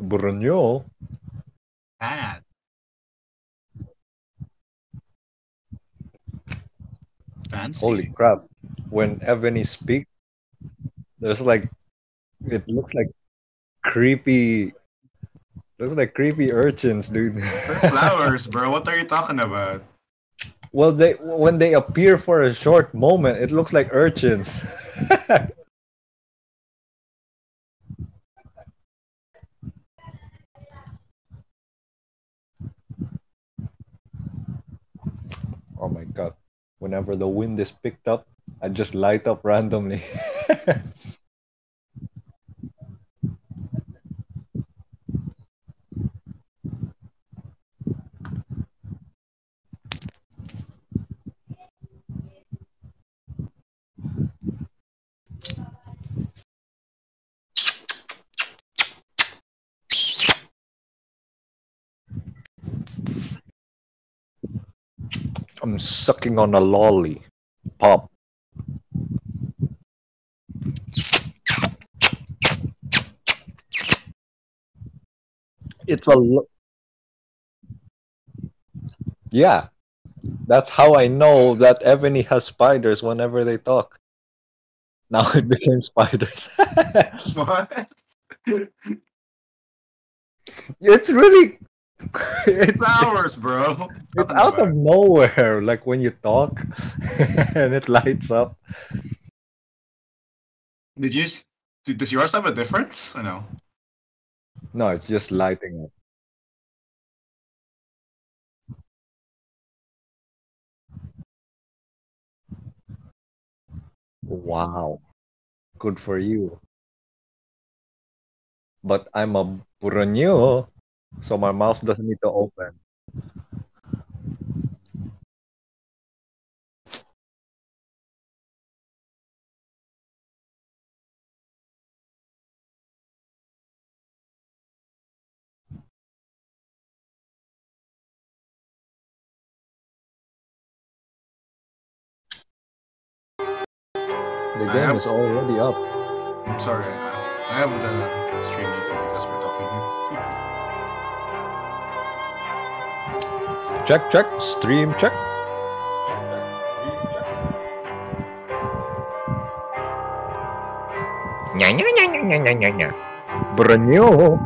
Brunyo. Bad. Fancy. Holy crap. When Evany speak, there's like it looks like creepy looks like creepy urchins, dude. They're flowers, bro. What are you talking about? well they when they appear for a short moment, it looks like urchins. oh my god. Whenever the wind is picked up, I just light up randomly. I'm sucking on a lolly. Pop. It's a lo- Yeah. That's how I know that Ebony has spiders whenever they talk. Now it became spiders. What? it's really it's, flowers, bro. It's out of nowhere. Like when you talk and it lights up. Did you? Does yours have a difference? I know. No, it's just lighting up. Wow. Good for you. But I'm a buranyo, so my mouse doesn't need to open. The game have- is already up. I'm sorry. I I have the stream because we're talking here. Check, check, stream check. Buranyo.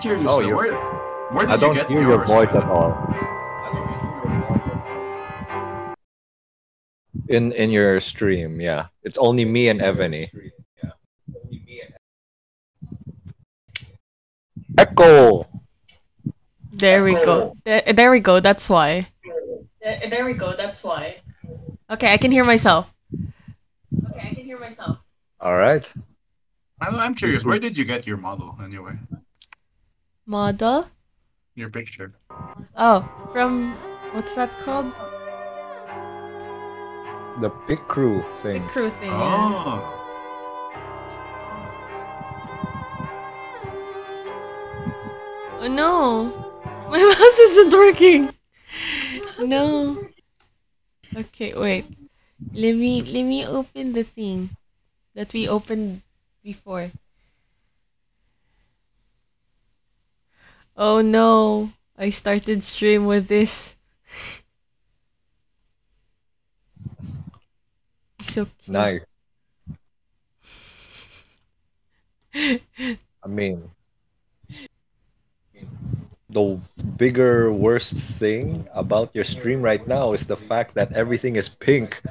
Seriously, Oh, you're- where, where did I you don't get hear yours? your voice man? at all. In in your stream, yeah. It's only me and Evany. Echo. There we go. There, eh, there we go. That's why. There, there we go. That's why. Okay, I can hear myself. Okay, I can hear myself. All right. I- I'm curious. Where did you get your model anyway? Model? Your picture. Oh, from what's that called? The Picrew thing. crew thing. yeah. Oh. Oh no, my mouse isn't working. No. Okay, wait. Let me let me open the thing that we opened before. Oh no, I started stream with this. So cute. Nice. I mean, the bigger, worst thing about your stream right now is the fact that everything is pink,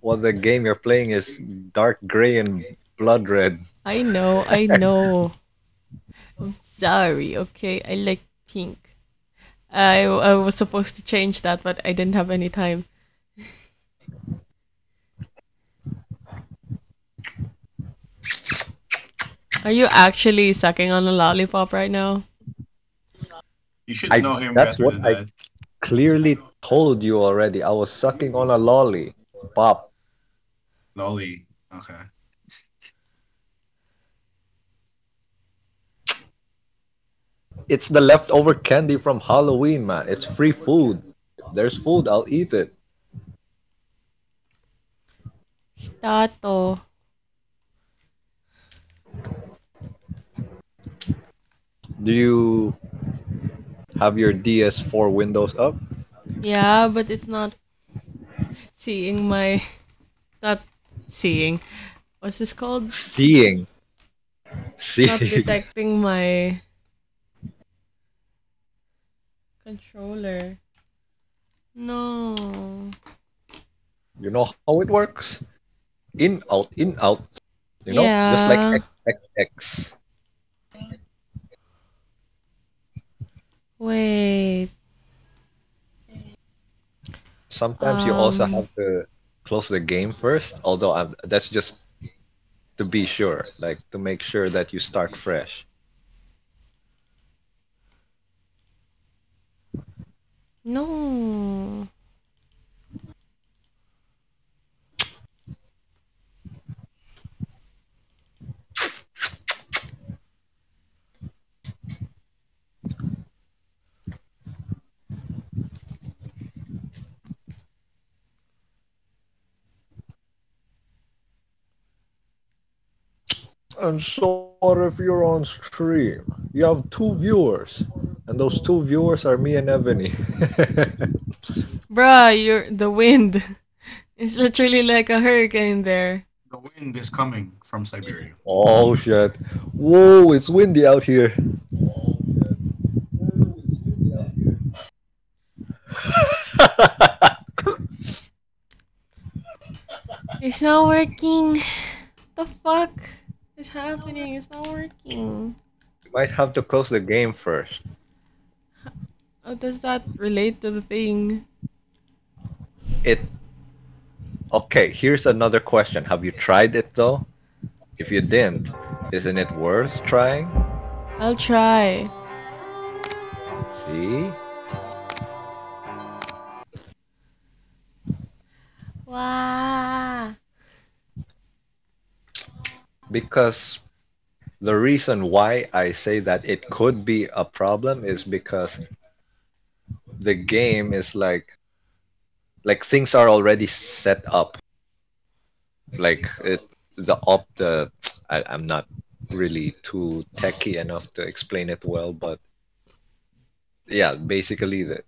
while the game you're playing is dark gray and blood red. I know, I know. I'm sorry, okay? I like pink. I I was supposed to change that, but I didn't have any time. Are you actually sucking on a lollipop right now? You should I- know him that's better what than I- that. Clearly told you already. I was sucking on a lolly. Pop. Lolly. Okay. It's the leftover candy from Halloween, man. It's free food. If there's food, I'll eat it. Stato. Do you have your DS4 windows up? Yeah, but it's not seeing my not seeing. What's this called? Seeing. Seeing. Not detecting my controller. No. You know how it works? In, out, in, out. You know? Just like X, X, X. Wait. Sometimes you also Um. have to close the game first, although I'm, that's just to be sure, like to make sure that you start fresh. No. And so what if you're on stream? You have two viewers, and those two viewers are me and Ebony. Bruh, you're the wind. It's literally like a hurricane there. The wind is coming from Siberia. oh shit. Whoa, it's windy out here. It's not working. The fuck is happening? It's not working. You might have to close the game first. How does that relate to the thing? It. Okay, here's another question. Have you tried it though? If you didn't, isn't it worth trying? I'll try. See? Wow. Because the reason why I say that it could be a problem is because the game is like like things are already set up. Like it the op the I, I'm not really too techy enough to explain it well, but yeah, basically the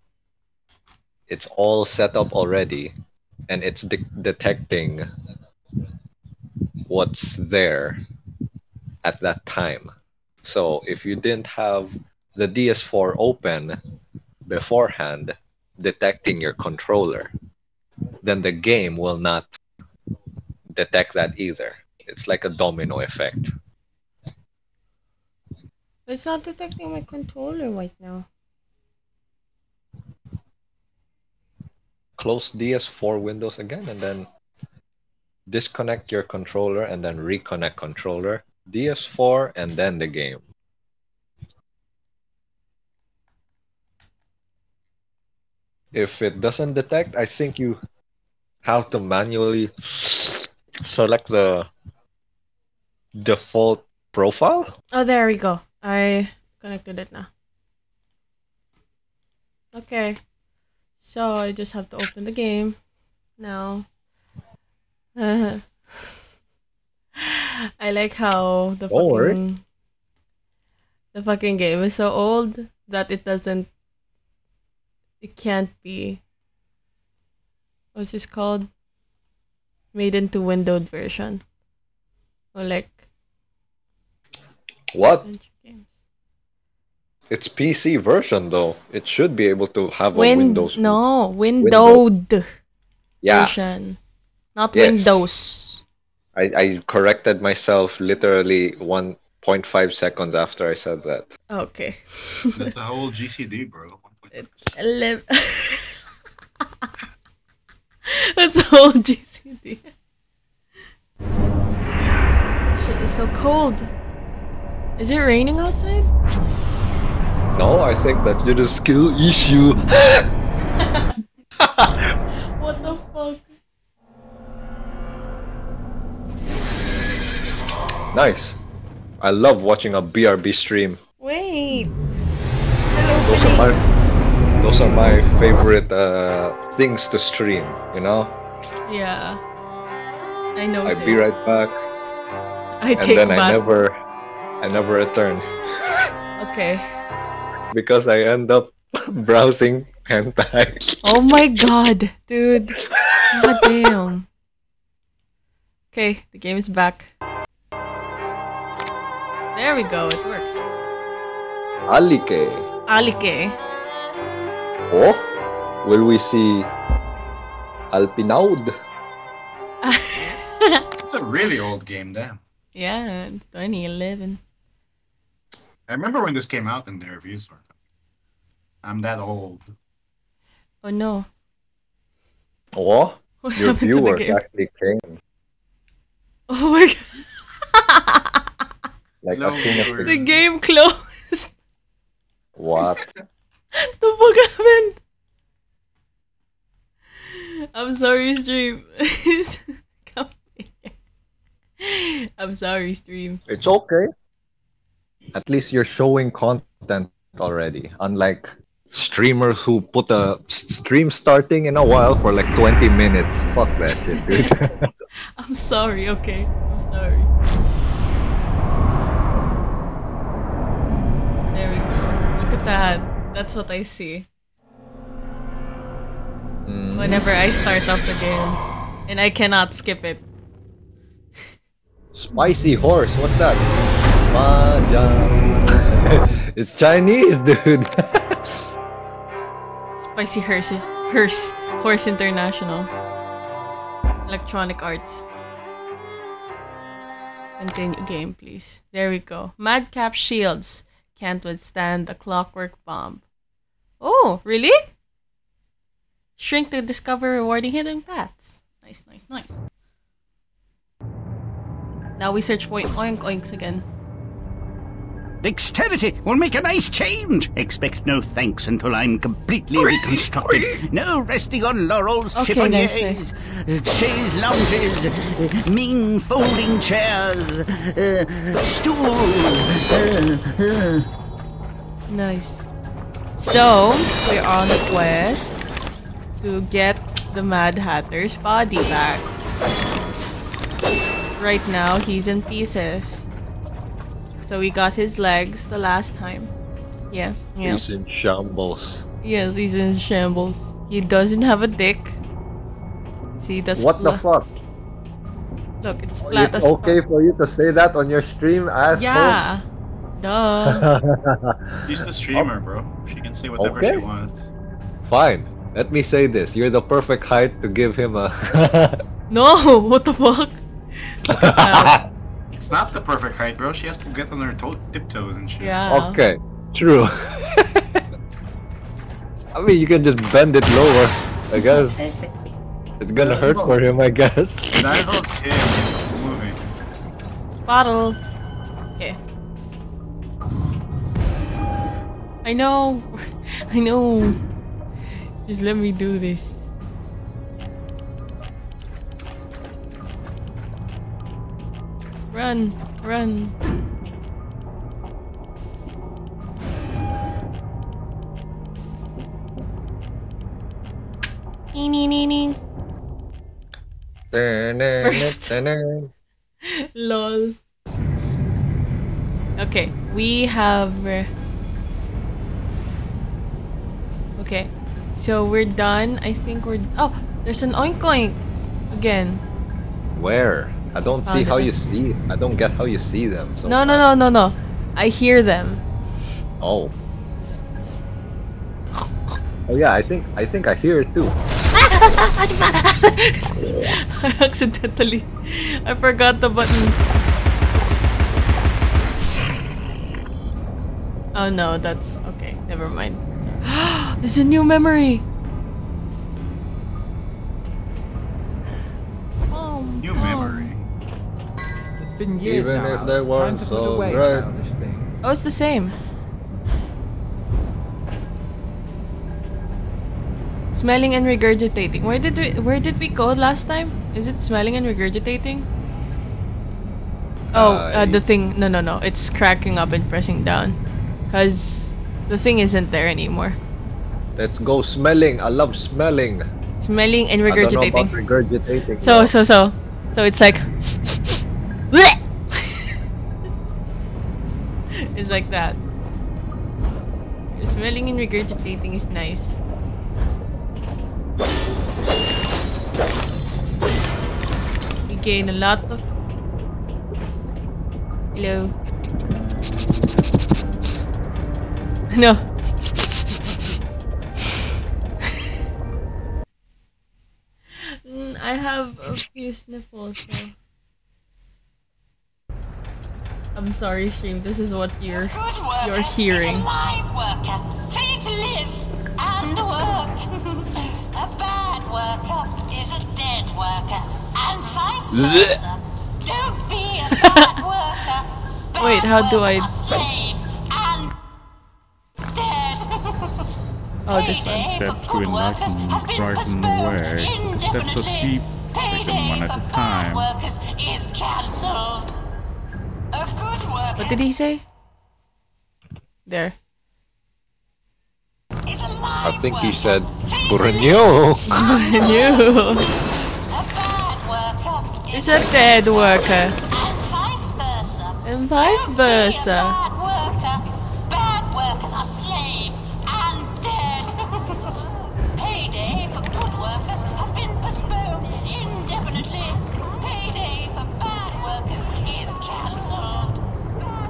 it's all set up already and it's de- detecting what's there at that time. So if you didn't have the DS4 open beforehand, detecting your controller, then the game will not detect that either. It's like a domino effect. It's not detecting my controller right now. Close DS4 windows again and then disconnect your controller and then reconnect controller, DS4, and then the game. If it doesn't detect, I think you have to manually select the default profile. Oh, there we go. I connected it now. Okay. So I just have to open the game now. I like how the Don't worry. fucking the fucking game is so old that it doesn't it can't be what's this called? Made into windowed version. Or like What? It's PC version though. It should be able to have a Win- Windows. no, windowed Yeah, version. Not Yes. Windows. I, I corrected myself literally 1.5 seconds after I said that. Okay. That's a whole GCD, bro. 1.5. Ele- That's all GCD. Shit is so cold. Is it raining outside? No, I think that's just a skill issue. What the fuck? Nice. I love watching a BRB stream. Wait. Those are my those are my favorite uh, things to stream. You know, Yeah. I know. I'd be right back, I and take then I never, I never return Okay. because I end up browsing hentai. Oh my god, dude. God damn. Okay, the game is back. There we go, it works. Alike. Alike. Oh, will we see Alphinaud? It's a really old game, damn. yeah, 2011. I remember when this came out and the reviews were. I'm that old. Oh no. Oh, What your happened to the viewers actually came. Oh my god. Like No as soon the game closed. What? the fuck happened? I'm sorry, stream. Come here. I'm sorry, stream. It's okay. At least you're showing content already. Unlike streamers who put a stream starting in a while for like 20 minutes. Fuck that shit, dude. I'm sorry, okay? I'm sorry. There we go. Look at that. That's what I see Mm. whenever I start up the game. And I cannot skip it. Spicy horse, what's that? Mahjong. it's Chinese, dude. Spicy horses. Hearse. Horse International. Electronic Arts. Continue game, please. There we go. Madcap Shields. Can't withstand the clockwork bomb. Oh, really? Shrink to discover rewarding hidden paths. Nice, nice, nice. Now we search for oink oinks again. Dexterity will make a nice change. Expect no thanks until I'm completely reconstructed. No resting on laurels, Okay, chiffoniers, nice, chaise lounges, mean folding chairs, uh, stools. uh, uh. Nice. So, we're on a quest to get the Mad Hatter's body back. Right now, he's in pieces. So we got his legs the last time. Yes, yes. He's in shambles. Yes, he's in shambles. He doesn't have a dick. See, that's What the fuck? Look, it's flat It's as okay fuck. for you to say that on your stream, asshole? Yeah. Duh. She's the streamer, bro. She can say whatever Okay. she wants. Fine. Let me say this. You're the perfect height to give him a. no, what the fuck? It's not the perfect height, bro. She has to get on her toe- tiptoes and shit. yeah. okay, true. I mean, you can just bend it lower. I guess it's gonna hurt for him. I guess. That helps him moving. Bottle. Okay. I know. I know. Just let me do this. Run, run. First. Lol. Okay, we have. Okay, so we're done. I think we're. Oh, there's an oink oink again. Where? I don't oh, see how you see. I don't get how you see them. No, no, no, no, no. I hear them. Oh. Oh yeah, I think I think I hear it too. I accidentally. I forgot the button. Oh no, that's okay. Never mind. There's a new memory. Been years Even now. if they it's time weren't put so away bright. childish things. Oh, it's the same. Smelling and regurgitating. Where did we where did we go last time? Is it smelling and regurgitating? Oh, uh, Uh, the thing. No, no, no. It's cracking up and pressing down. Cause The thing isn't there anymore. Let's go smelling. I love smelling. Smelling and I don't know about regurgitating. regurgitating. So though. so so so it's like like that. Smelling and regurgitating is nice. You gain a lot of Hello. No. Mm, I have a few sniffles, so. I'm sorry, stream. This is what you're Good worker you're hearing. is a live worker, free to live and work. a bad worker is a dead worker, and vice versa. Don't be a bad worker. Bad Wait, how do I- workers are slaves and dead. Oh, this one. Payday for to good workers enlighten, has been brighten the postponed way. The steps are indefinitely. steep, take them Payday one at for a bad time. workers is cancelled. A good worker What did he say? There. I live think he said free to Buranyo. A bad worker dead worker. and vice versa. And vice Don't be a versa.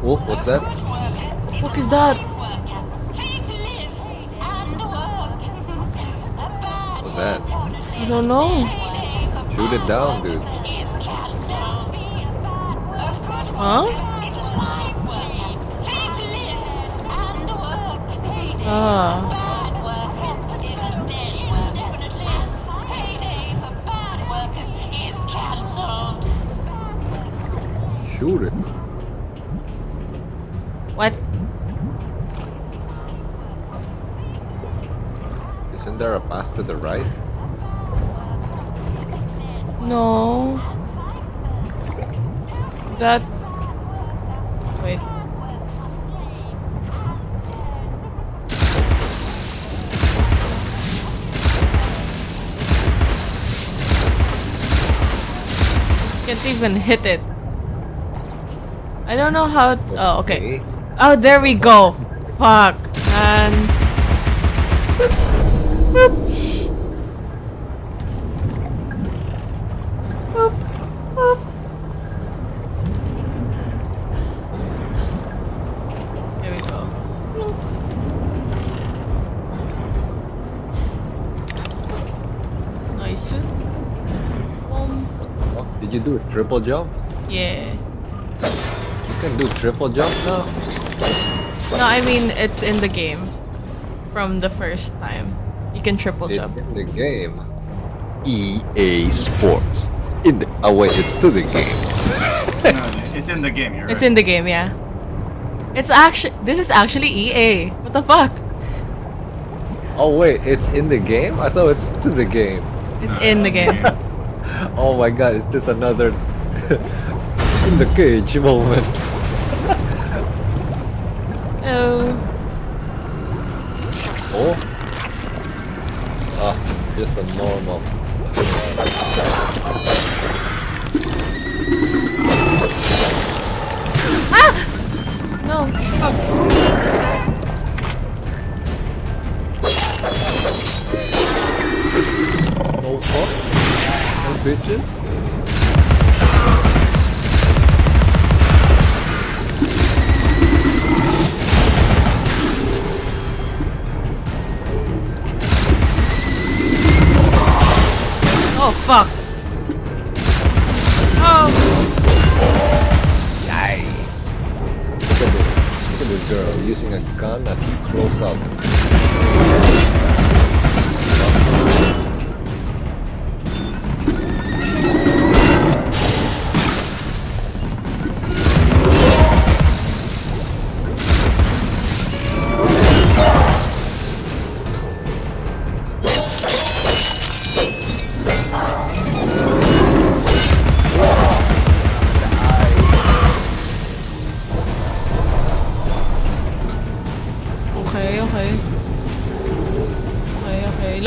Oh, what's that? Worker The fuck is that? worker, free to live and work. A bad What's that? I don't know. Shoot it down, dude. is cancelled. A good Huh? is a live worker, free to live and work. Ah. Bad worker is a dead worker. Definitely. Payday for bad workers is cancelled. Shoot it. What? Isn't there a path to the right? No. That. Wait. Can't even hit it. I don't know how. Oh, okay. Oh, there we go. Fuck, man. Boop. Boop. Boop. There we go. Nice. Um, Oh, did you do a triple jump? yeah. You can do triple jump now? No, I mean it's in the game. From the first time. You can triple It's jump. in the game. EA Sports. In the oh wait, it's to the game. No, it's in the game. You're It's right. in the game, yeah. It's actually this is actually EA. What the fuck? Oh wait, it's in the game? I thought it's to the game. It's No, in the game. Oh my god, is this another in the cage moment? Oh.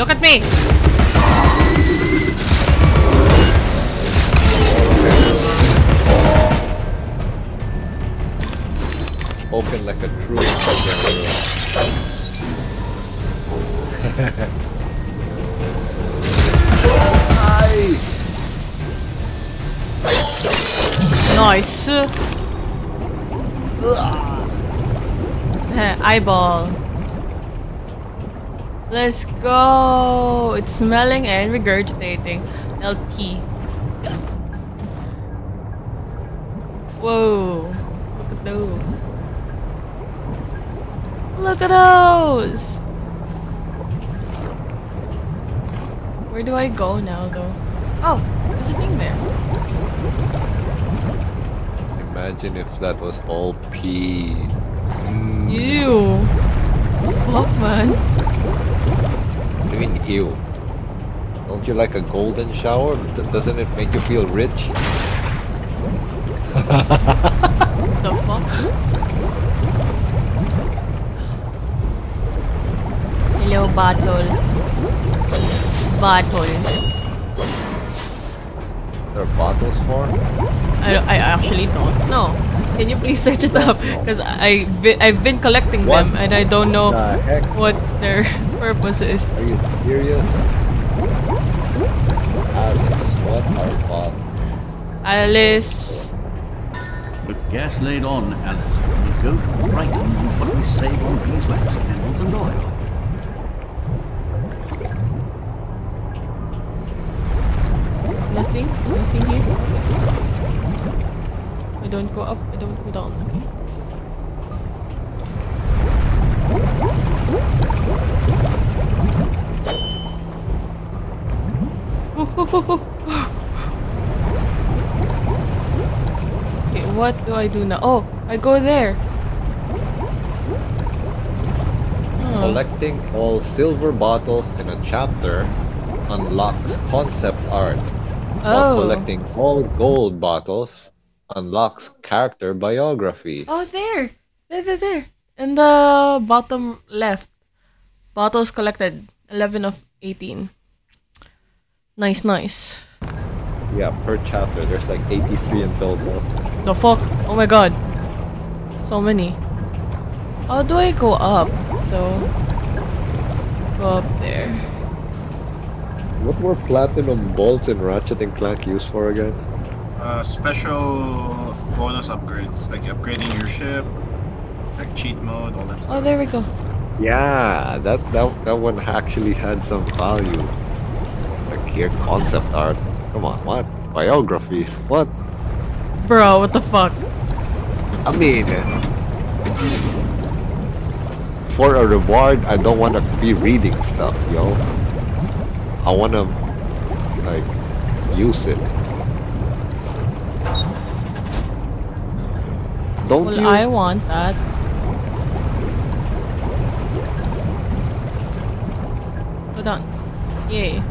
Look at me! Open like a true programmer. Nice. Eh, Eyeball. Let's go. It's smelling and regurgitating. LT. Whoa. Look at those. Look at those. Where do I go now though? Oh, there's a thing there. Imagine if that was all pee. Ew. The fuck, man. What you. Don't you like a golden shower? D- doesn't it make you feel rich? The fuck? Hello, bottle. Bottle. There are bottles for? I, I actually don't know. Can you please search it up? Because I be, I've been collecting What? them and I don't know The what their purpose is. Are you serious? Alex, what are bottles? Alice. With gas laid on, Alice, we go to Brighton on what we save on beeswax, candles, and oil. Nothing? Nothing here? I don't go up, I don't go down, okay? Okay, what do I do now? Oh, I go there. Oh. Collecting all silver bottles in a chapter unlocks concept art. While Oh. collecting all gold bottles unlocks character biographies. Oh, there! There, there, there! In the bottom left. Bottles collected. 11 of 18. Nice, nice. Yeah, per chapter. There's like 83 in total. The fuck? Oh my god. So many. How do I go up? So. Go up there. What were platinum bolts in Ratchet and Clank used for again? Uh, special bonus upgrades, like upgrading your ship, like cheat mode, all that stuff. Oh, there we go. Yeah, that that that one actually had some value. Here, concept art. Come on, what? Biographies? What? Bro, what the fuck? I mean, uh, for a reward, I don't want to be reading stuff, yo. I want to like use it. Don't Well, you? I want that. Hold on. Yay.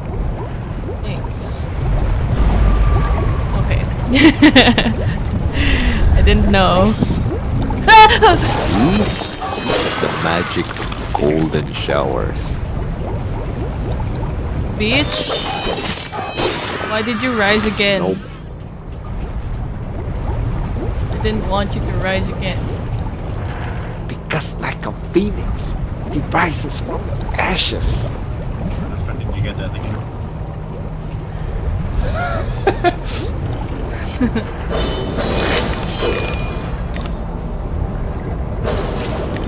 I didn't know. the magic of golden showers. Bitch! Why did you rise again? Nope. I didn't want you to rise again. Because like a phoenix, he rises from the ashes. Which did you get that again?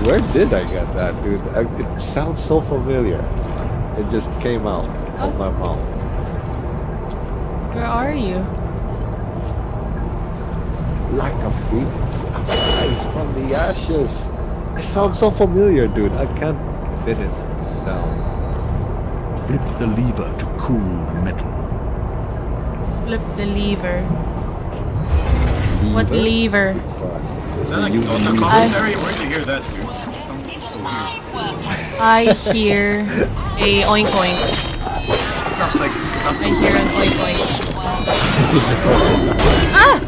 Where did I get that, dude? I, it sounds so familiar. It just came out of oh. my mouth. Where are you? Like a phoenix, I rise from the ashes. It sounds so familiar, dude. I can't pin it down. Flip the lever to cool the metal. Flip the lever. Lever? What lever? Is that like on the commentary? I... Where do you hear that, dude? So I hear a oink oink. Just like something. I hear an oink oink. ah!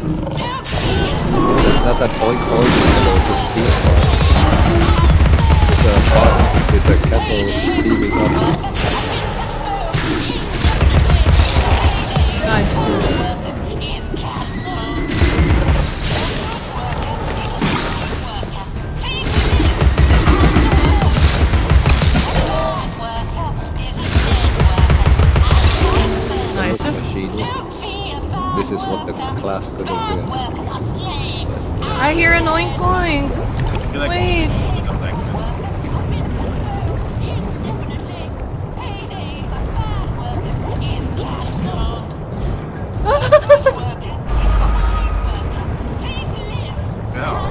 Not that oink oink, it's a steam It's a pot a kettle steaming up. Nice. Class could have been. workers are slaves. I hear an oink oink. I like Wait. most people don't like that. Workers have been postponed indefinitely. Payday for bad workers is cancelled. Worker, free to live. Fell.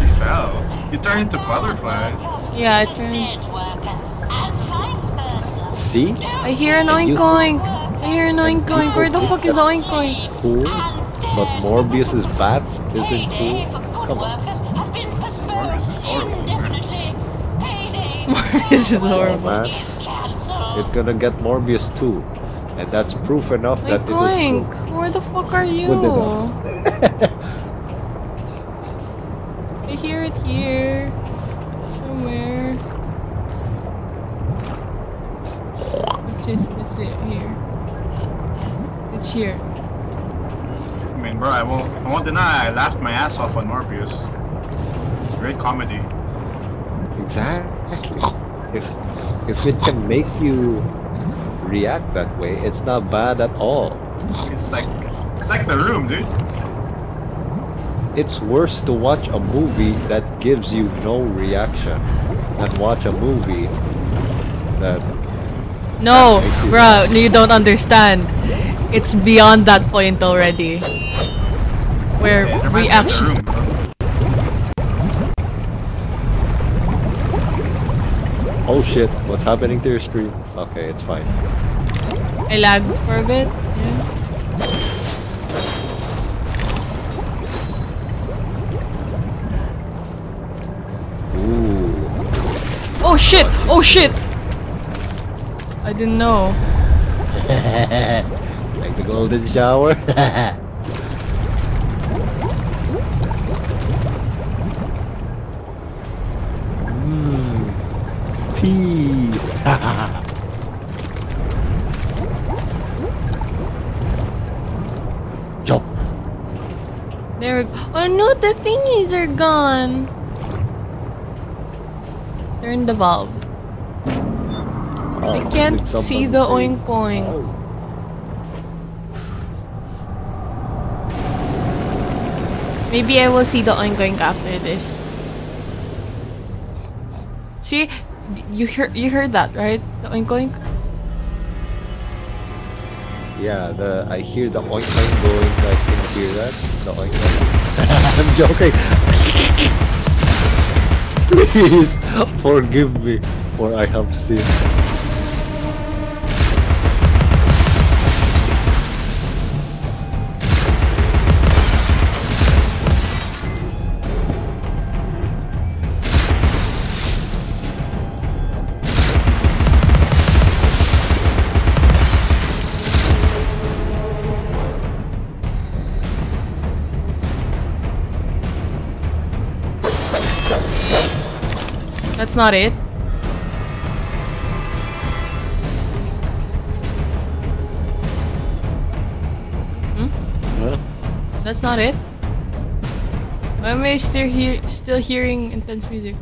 He fell. He turned into butterflies. Yeah, I turned. dead worker, and vice versa. See? I hear an oink oink. I hear an oink oink. Where the fuck is the oink oink? Cool. But Morbius's bats isn't Payday cool. Come on. workers has been postponed Morbius is horrible. Morbius is horrible. man. It's gonna get Morbius too. And that's proof enough that Oink it is oink. true. Where the fuck are you? I hear it here. Somewhere. It's just, it's it here. It's here. I bro, I won't, I won't deny I laughed my ass off on Morbius. Great comedy. Exactly. If if it can make you react that way, it's not bad at all. It's like it's like the room, dude. It's worse to watch a movie that gives you no reaction than watch a movie that No, makes you bro, you don't understand. It's beyond that point already. Where It we me of the actually. room, bro. oh shit, what's happening to your stream? Okay, it's fine. I lagged for a bit. Yeah. Ooh. Oh shit! Oh shit! I didn't know. like the golden shower. Jump. There we go. Oh no, the thingies are gone. Turn the valve. I Oh, can't see the oink oink. Oh. Maybe I will see the oink oink after this. See, you heard you heard that right? The oink oink. Yeah, the I hear the oink oink going. I can hear that. The oink oink. I'm joking. Please forgive me, for I have sinned. That's not it. Hmm? Huh? That's not it. Why am I still hear still hearing intense music?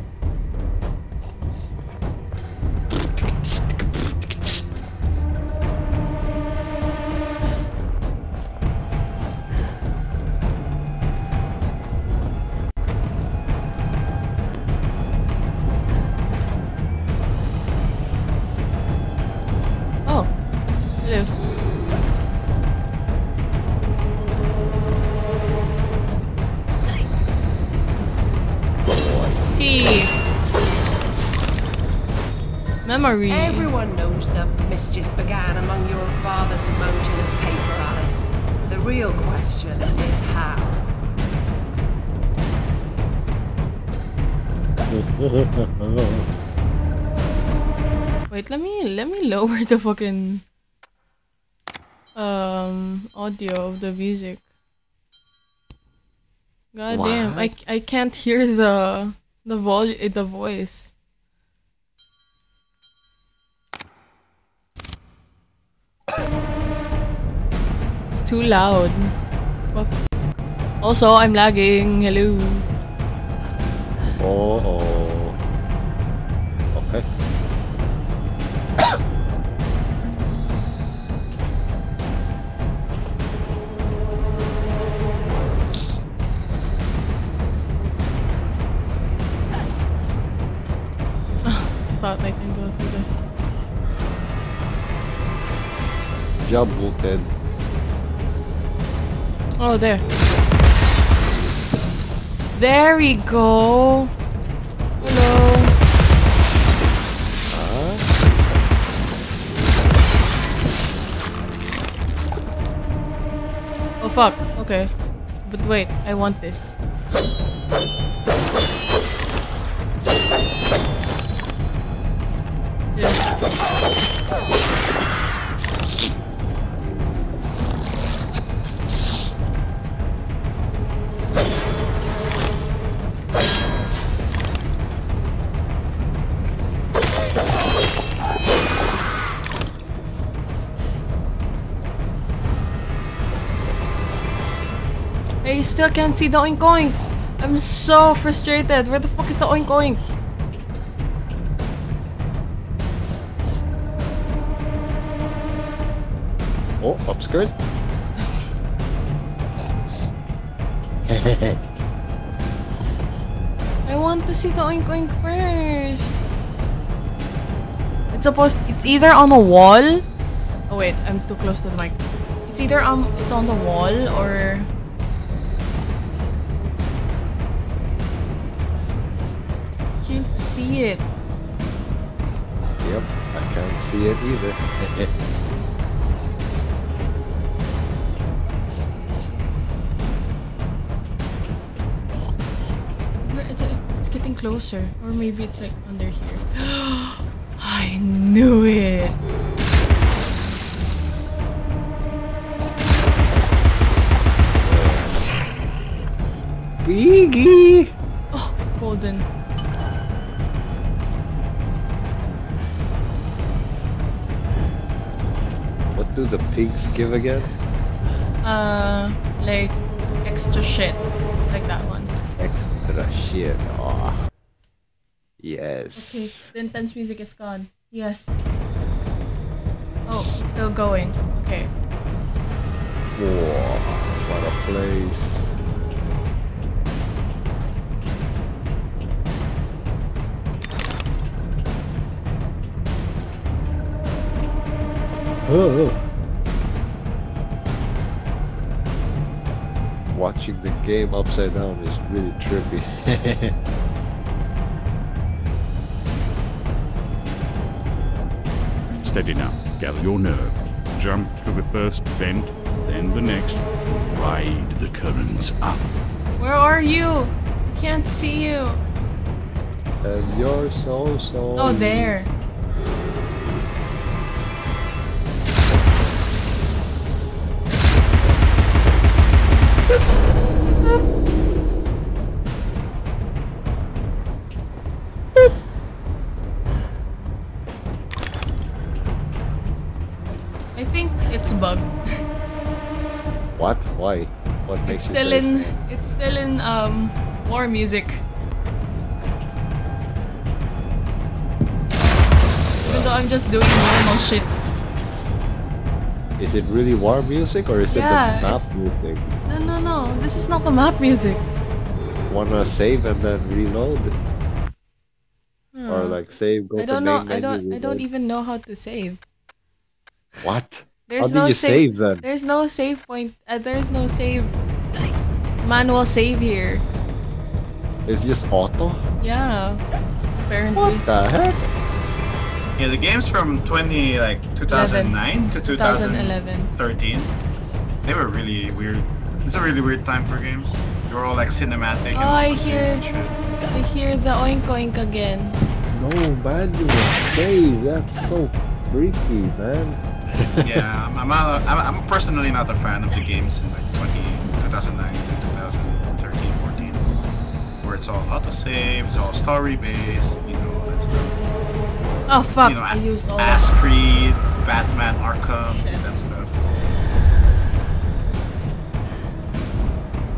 Memory. Everyone knows the mischief began among your father's mountain of paper, Alice. The real question is how. Wait, let me let me lower the fucking um audio of the music. God damn, I, I can't hear the the vol the voice. It's too loud. Oh. Also, I'm lagging. Hello. Oh, oh. Job, Wolfhead. Oh, there. There we go. Hello. Oh fuck. Okay. But wait, I want this. Still can't see the oink oink. I'm so frustrated. Where the fuck is the oink oink? Oh, upskirt. I want to see the oink oink first. It's supposed. It's either on the wall. Oh wait, I'm too close to the mic. It's either um, it's on the wall or. See it. Yep, I can't see it either. It's, getting closer, or maybe it's like under here. I knew it. Biggie! Oh, golden. Do the pigs give again? Uh, like extra shit, like that one. Extra shit. Oh. Yes. Okay, the intense music is gone. Yes. Oh, it's still going. Okay. Whoa, what a place. Oh. Watching the game upside down is really trippy. Steady now. Gather your nerve. Jump to the first vent, then the next. Ride the currents up. Where are you? I can't see you. and you're so so. Oh, there. Why? What It's makes you still in it's still in um war music. Even though I'm just doing normal shit. Is it really war music or is Yeah, it the map music? No no no, this is not the map music. Wanna save and then reload? Or Hmm. like save, go I don't know. I don't. I don't even know how to save. What? There's How did no you save then? There's no save point. Uh, there's no save. Manual save here. It's just auto? Yeah. Apparently. What the heck? Yeah, the game's from 20 like 2009 to 2011. 2013. They were really weird. It's a really weird time for games. They were all like cinematic and Oh, I hear. and shit. I hear the oink oink again. No, man, you will save. That's so freaky, man. yeah, I'm, I'm, not, I'm, I'm personally not a fan of the games in like 20, 2009 to 2013, 14, where it's all autosave, it's all story based, you know, all that stuff. Oh fuck! you know, I used all. Ass that. Creed, Batman, Arkham, Shit. that stuff.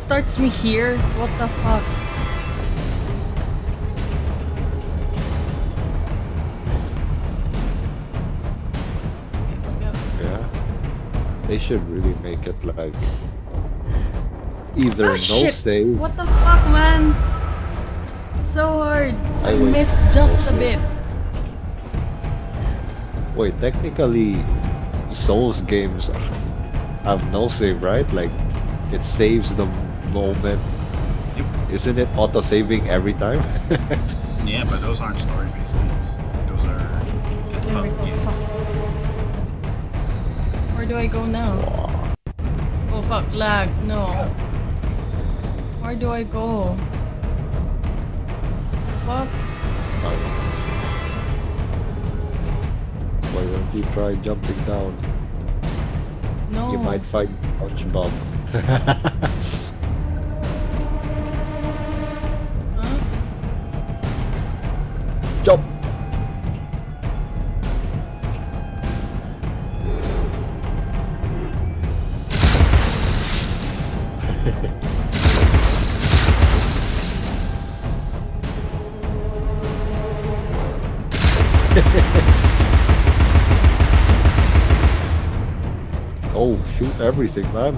Starts me here. What the fuck? They should really make it like either Ah, no shit. save. What the fuck, man? So hard. I, I missed just No a save. bit. Wait, technically, Souls games have no save, right? Like it saves the moment. Yep. Isn't it auto saving every time? Yeah, but those aren't story-based games. Those are get fun go, games. Where do I go now? Oh fuck, lag. No. Where do I go? Fuck. Why don't you try jumping down? No. You might find SpongeBob. Huh? everything, man.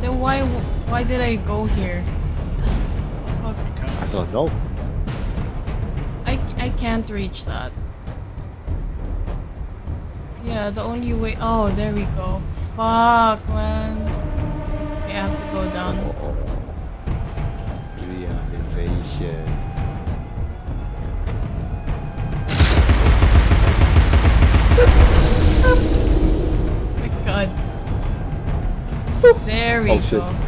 Then why why did I go here? I don't know. I, I can't reach that. Yeah, the only way. Oh, there we go. Fuck, man. Okay, I have to go down. Oh. Realization. Oh, shit.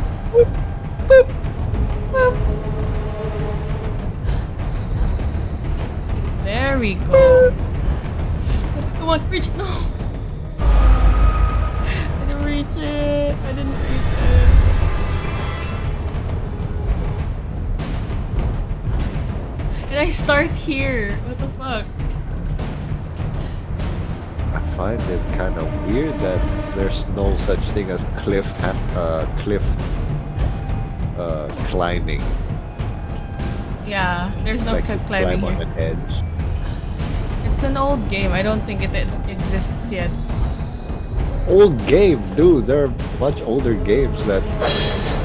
Find it kind of weird that there's no such thing as cliff ha- uh, cliff uh, climbing. Yeah, there's no like cliff climbing climb on here. an edge. It's an old game. I don't think it ex- exists yet. Old game, dude. There are much older games that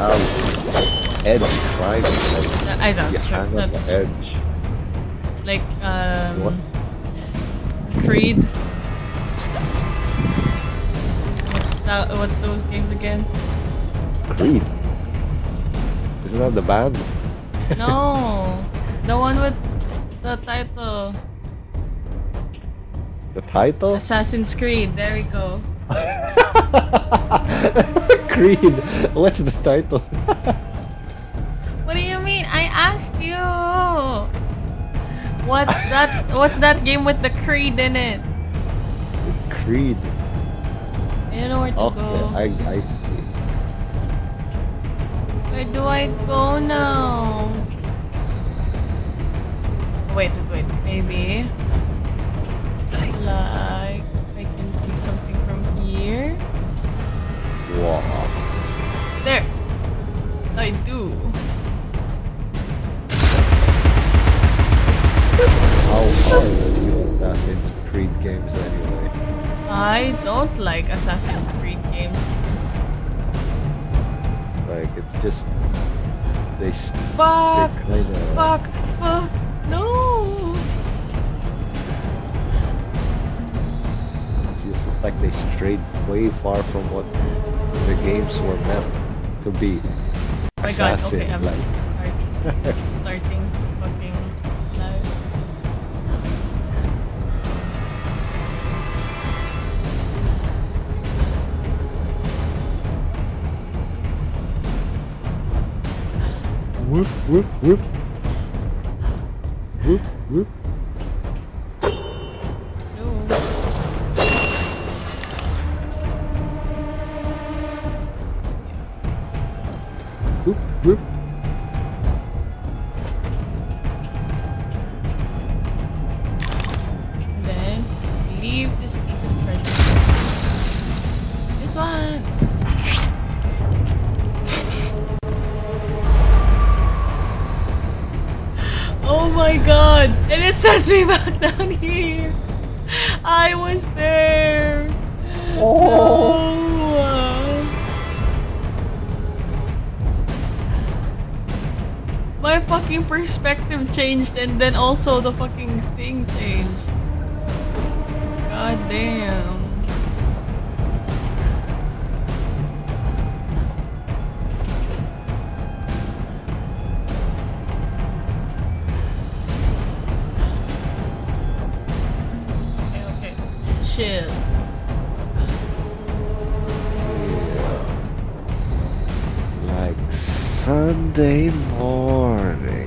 have edge climbing. Like I That's true. hang on That's edge. Like um, What? Creed. That? What's those games again? Creed. Isn't that the band? No, the one with the title The title? Assassin's Creed. There we go. Creed. What's the title? What do you mean? I asked you. What's that? What's that game with the Creed in it? Creed. I don't know where to Okay, go. I, I Where do I go now? Wait, wait, wait. Maybe. Like, I can see something from here. wow. There. I do. How hard are you Creed games anyway? I don't like Assassin's Creed games. Like it's just they Fuck. they Fuck. Fuck. No. feels like they strayed way far from what the games were meant to be. Oh my god. Okay, I'm like Uh, uh, uh. Uh, uh. Me back down here. I was there. Oh. my fucking perspective changed and then also the fucking thing changed. God damn. Chill. Like Sunday morning.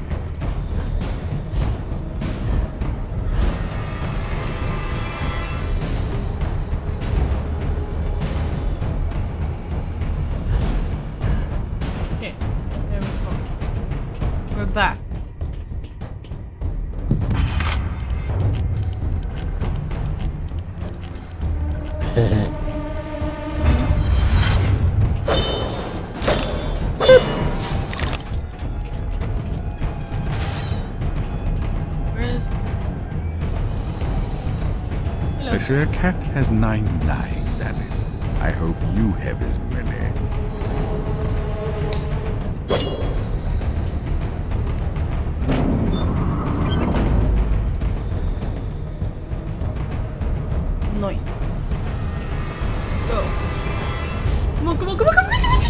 Sir Cat has nine lives, Alice. I hope you have as many. Let's go. Come on, come on, come on, come on, come on, come on,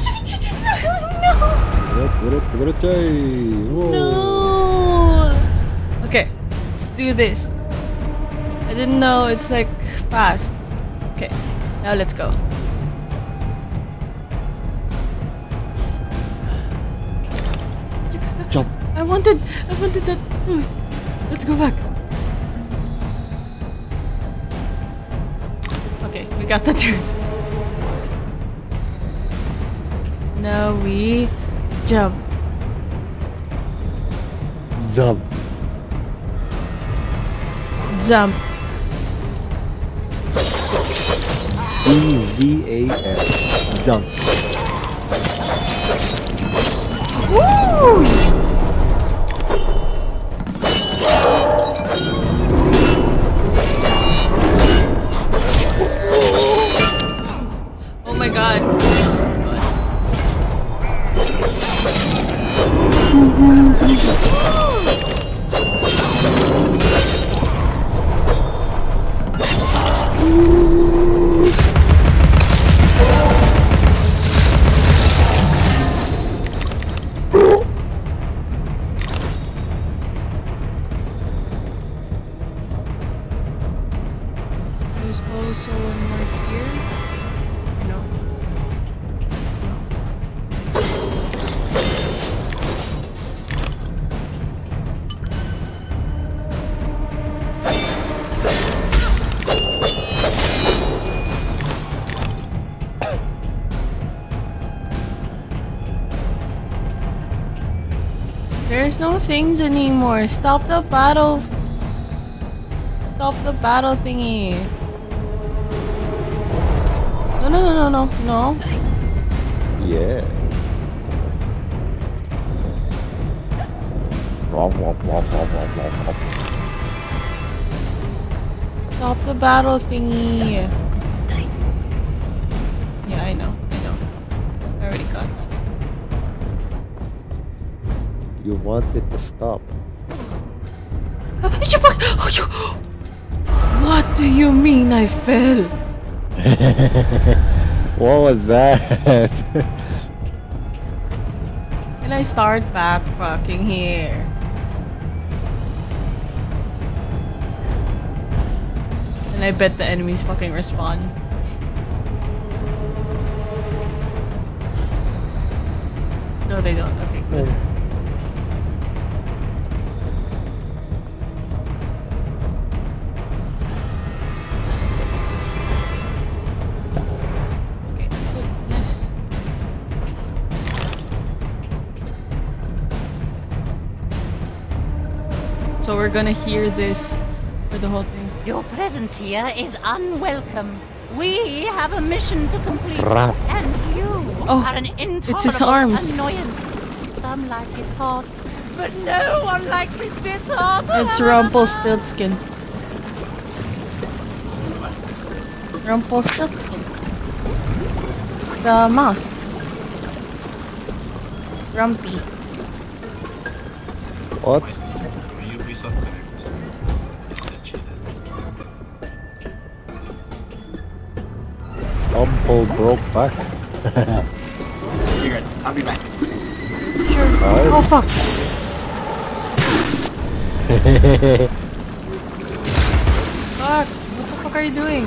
come on! Okay, let's do this. I didn't know it's like fast. Okay, now let's go. Jump. I wanted, I wanted that tooth. Let's go back. Okay, we got the tooth. Now we jump. Jump. Jump. E-V-A-S. Jump. Woo! Things anymore. Stop the battle. Stop the battle thingy. No, no, no, no, no, no. Yeah. Stop the battle thingy. Want it to stop. What do you mean I fell? what was that? Can I start back fucking here? And I bet the enemies fucking respawn. No, they don't. Okay, good. Oh. So we're gonna hear this for the whole thing. Your presence here is unwelcome. We have a mission to complete, Crap. and you Oh, are an intolerable his arms. annoyance. Some like it hot, but no one likes it this hot. It's ah, Rumpelstiltskin. What? Rumpelstiltskin. The mouse. Grumpy. What? Broke back. You're good. I'll be back. Sure. Alright. Oh fuck. Fuck. What the fuck are you doing?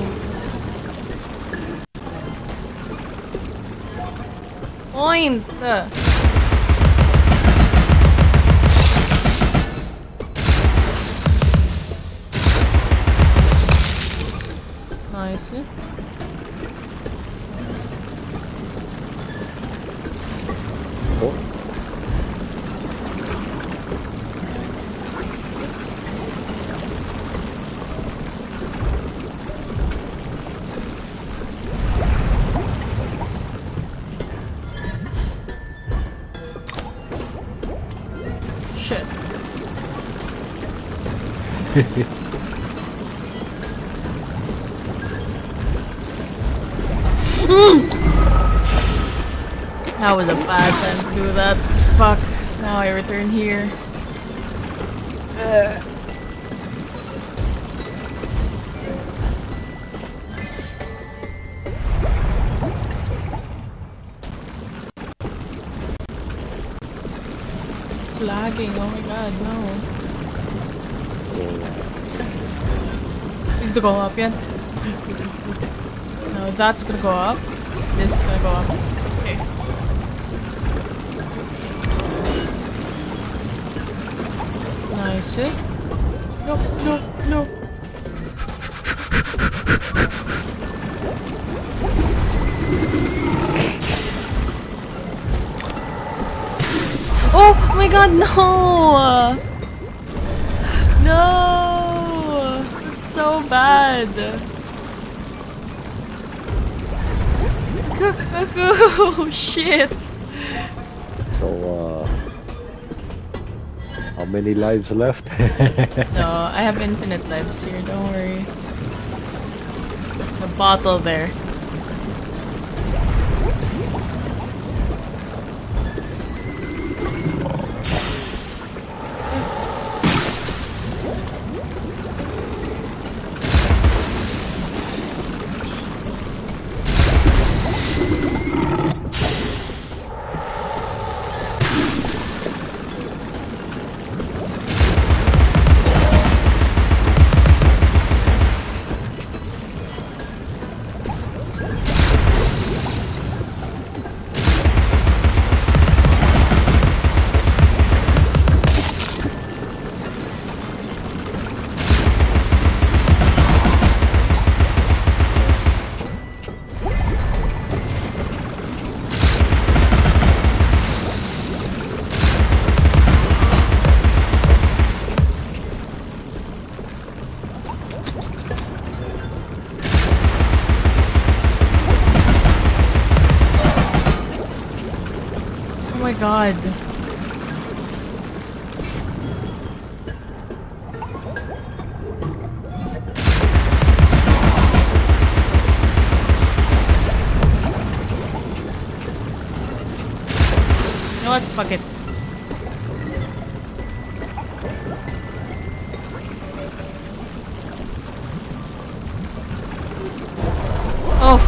Point. Uh. Shit. Mm. That was a bad time to do that. Fuck. Now I return here. Nice. Lagging. Oh my god, no. Please to go up yet. No, that's gonna go up. This is gonna go up. Okay. Nice. Eh? No, no, no. God, no! No! It's so bad. Oh shit! so, uh, how many lives left? No, I have infinite lives here, don't worry. The bottle there.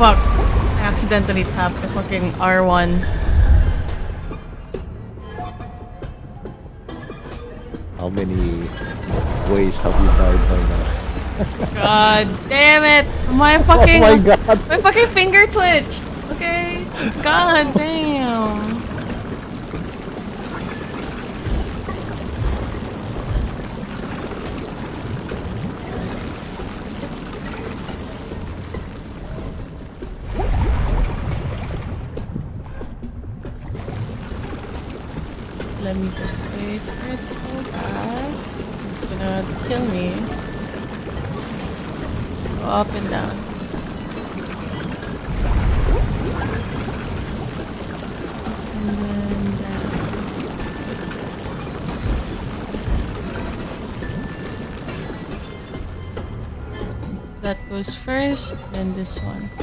Fuck. I accidentally tapped the fucking R1. how many ways have you died by now? God damn it! My fucking oh my god! my fucking finger twitched. Okay. God damn. Let me just for it back. It's gonna kill me. Go up and down. And then down. That goes first, then this one.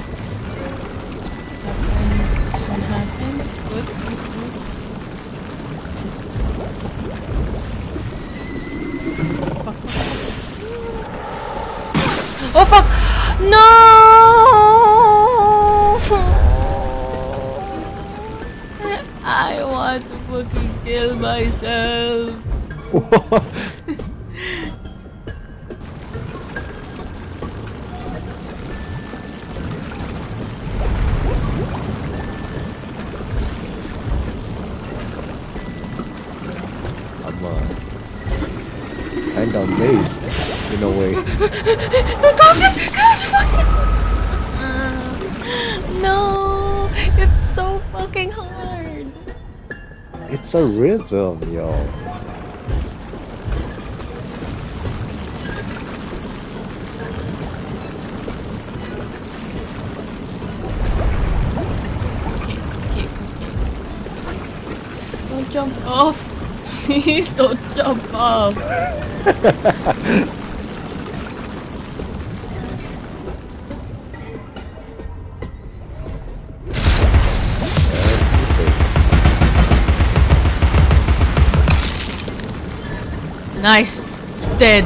Off. Nice. It's dead.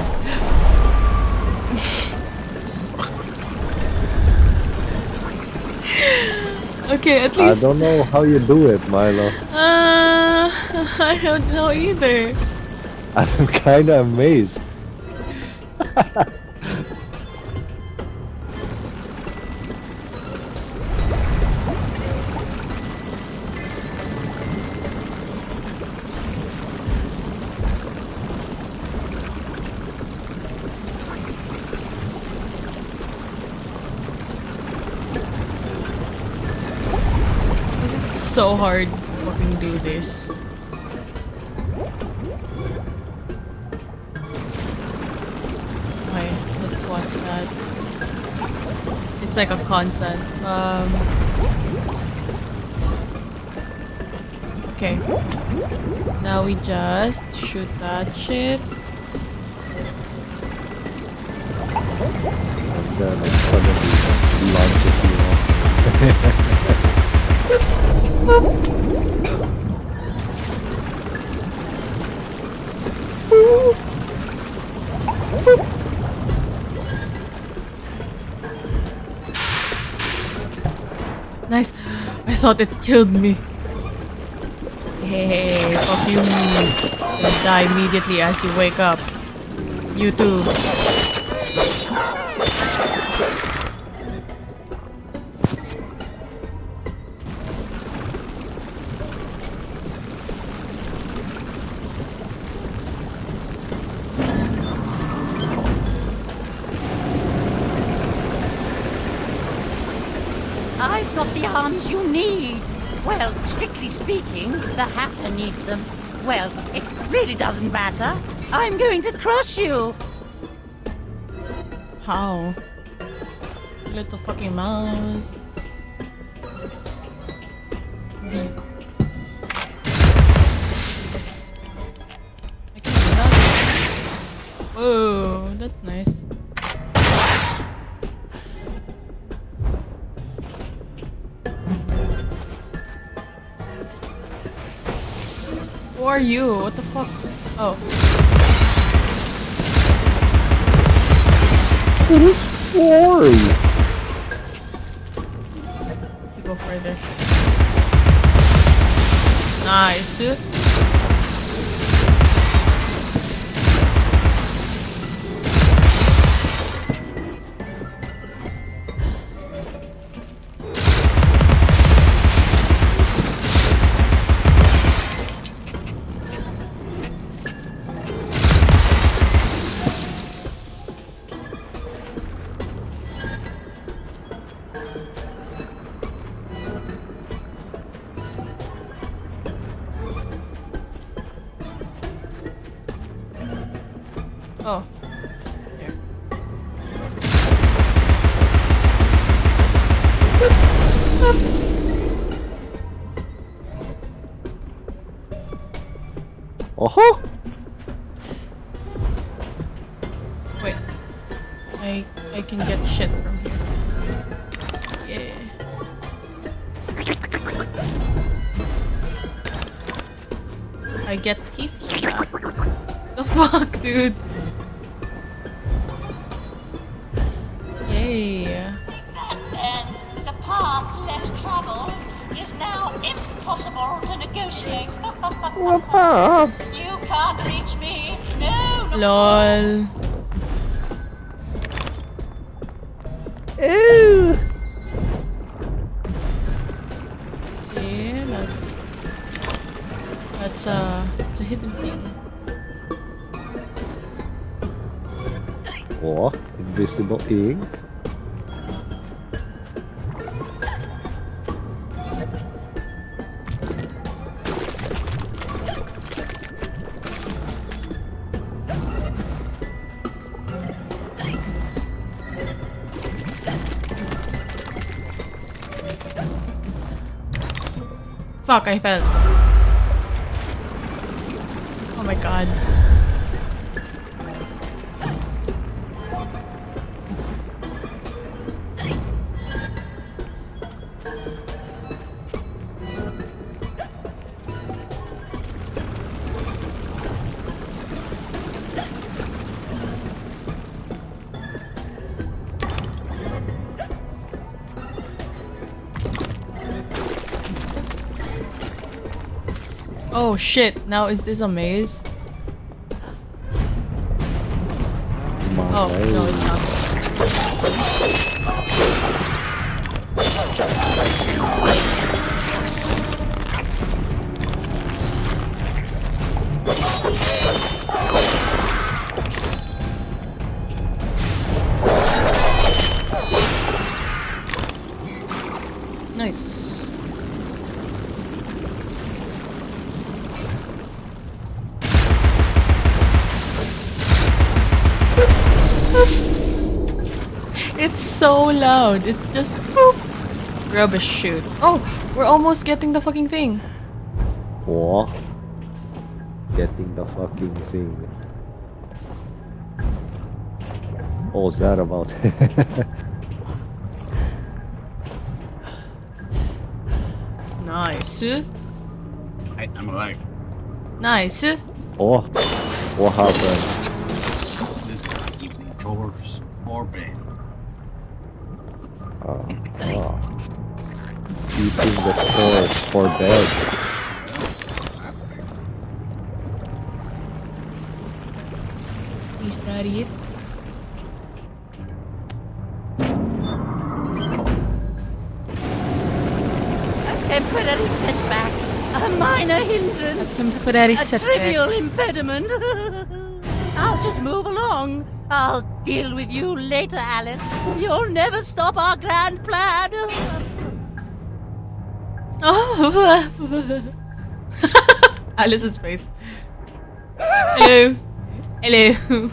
okay, at least. I don't know how you do it, Mylo. Uh, I don't know either. I'm kind of amazed. So hard to fucking do this? It's like a constant. Um. Okay. Now we just shoot that shit. And then it suddenly launches you off. thought it killed me. Hey, fuck you. Die immediately as you wake up. You too. The Hatter needs them. Well, it really doesn't matter. I'm going to crush you. How? Little fucking mouse. You? What the fuck? Oh. I I can get shit from here. Yeah. I get teeth. The fuck, dude? Yay. Then the path less traveled is now impossible to negotiate. you can't reach me. No, no. LOL. Invisible ink. Fuck, I fell. Oh my god. Oh shit, now is this a maze? Oh, no it's not. So loud. It's just boop. Rubbish shoot. Oh, we're almost getting the fucking thing. Oh. Getting the fucking thing. Oh, what was that about? Nice. I, I'm alive. Nice. oh, what happened? Eating the chores for bed. Is that it? A temporary setback. A minor hindrance. Temporary a trivial impediment. I'll just move along. I'll deal with you later, Alice. You'll never stop our grand plan. Oh. Alice's face. Hello. Hello.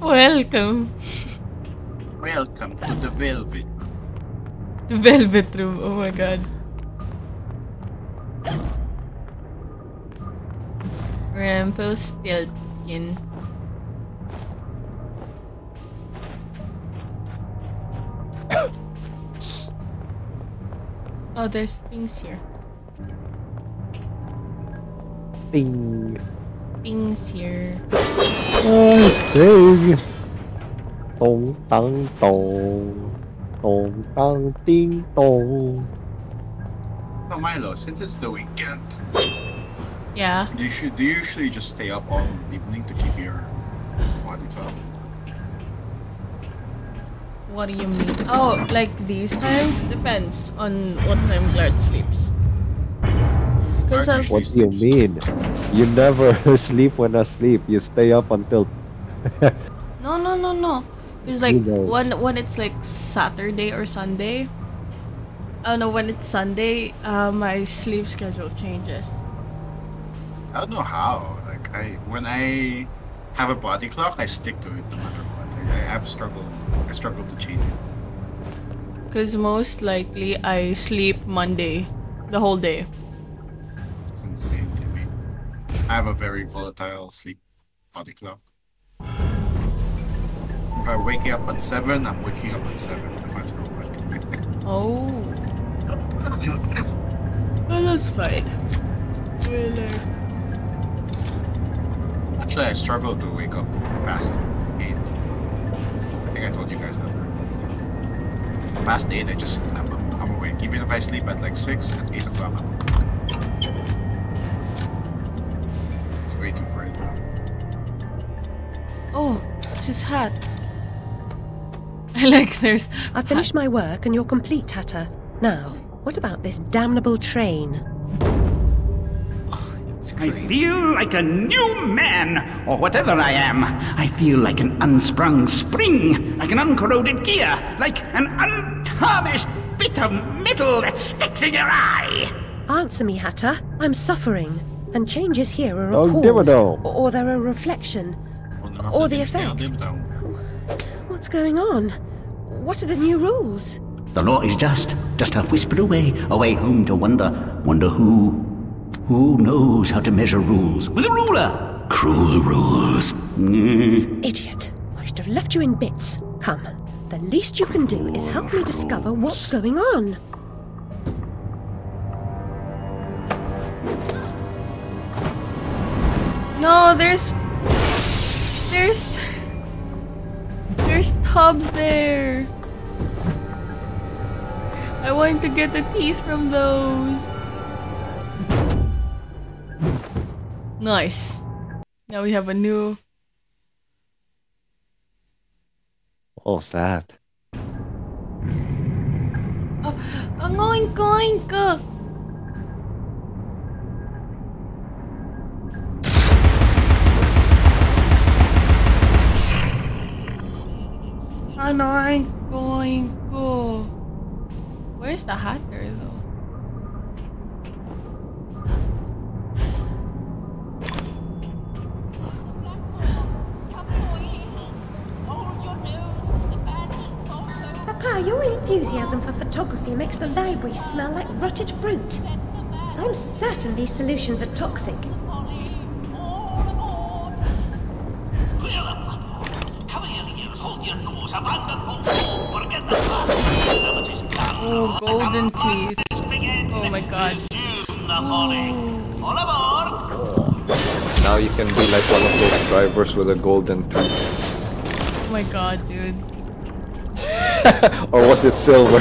Welcome Welcome to the Velvet. to Velvet Room. Oh my god. Rambo Rumpelstiltskin. oh, there's things here. Ding. Things here. Ding. Tong tang tong. Tong tang ding dong. Oh, Mylo, since it's the weekend, Yeah. do you, should, do you usually just stay up all evening to keep your body clock? What do you mean? Oh, like these times? Depends on what time Glad sleeps. Because What do you mean? You never sleep when I sleep. You stay up until. no, no, no, no. Because like You know. when when it's like Saturday or Sunday. Oh no, when it's Sunday, uh, my sleep schedule changes. I don't know how. Like I, when I have a body clock, I stick to it no matter what. I, I have struggle. I struggle to change it. Because most likely I sleep Monday, the whole day. It's insane to me. I have a very volatile sleep body clock. If I'm waking up at seven, I'm waking up at seven, no matter what. Oh, well, that's fine. Uh, Actually, I struggle to wake up past 8. I think I told you guys that earlier. Past 8, I just, I'm, I'm, I'm awake. Even if I sleep at like 6, at 8 o'clock, I'm awake. It's way too bright. Oh, it's his hat. I like there's. I've finished my work and you're complete, Hatter. Now, what about this damnable train? I feel like a new man, or whatever I am. I feel like an unsprung spring, like an uncorroded gear, like an untarnished bit of metal that sticks in your eye. Answer me, Hatter. I'm suffering. And changes here are a Oh, cause, Dimmadome. or, or they're a reflection. Wonder Or the the thing's nailed effect. What's going on? What are the new rules? The law is just, just a whisper away, away home to wonder, wonder who. Who knows how to measure rules with a ruler? Cruel rules. Mm. Idiot. I should have left you in bits. Come. The least you can do is help me discover what's going on. No, there's. There's. There's tubs there. I want to get the teeth from those. Nice. Now we have a new. What was that? Oh, ang oink oink! Ano oink oink? Where's the hatter though? Your enthusiasm for photography makes the library smell like rotted fruit. I'm certain these solutions are toxic. Clear the platform. Cover your ears, hold your nose, abandon full form, forget the past. Now it is done. Oh, golden teeth. Oh my god. Resume the falling. All aboard. Now you can be like one of those drivers with a golden tooth. Oh my god, dude. or was it silver?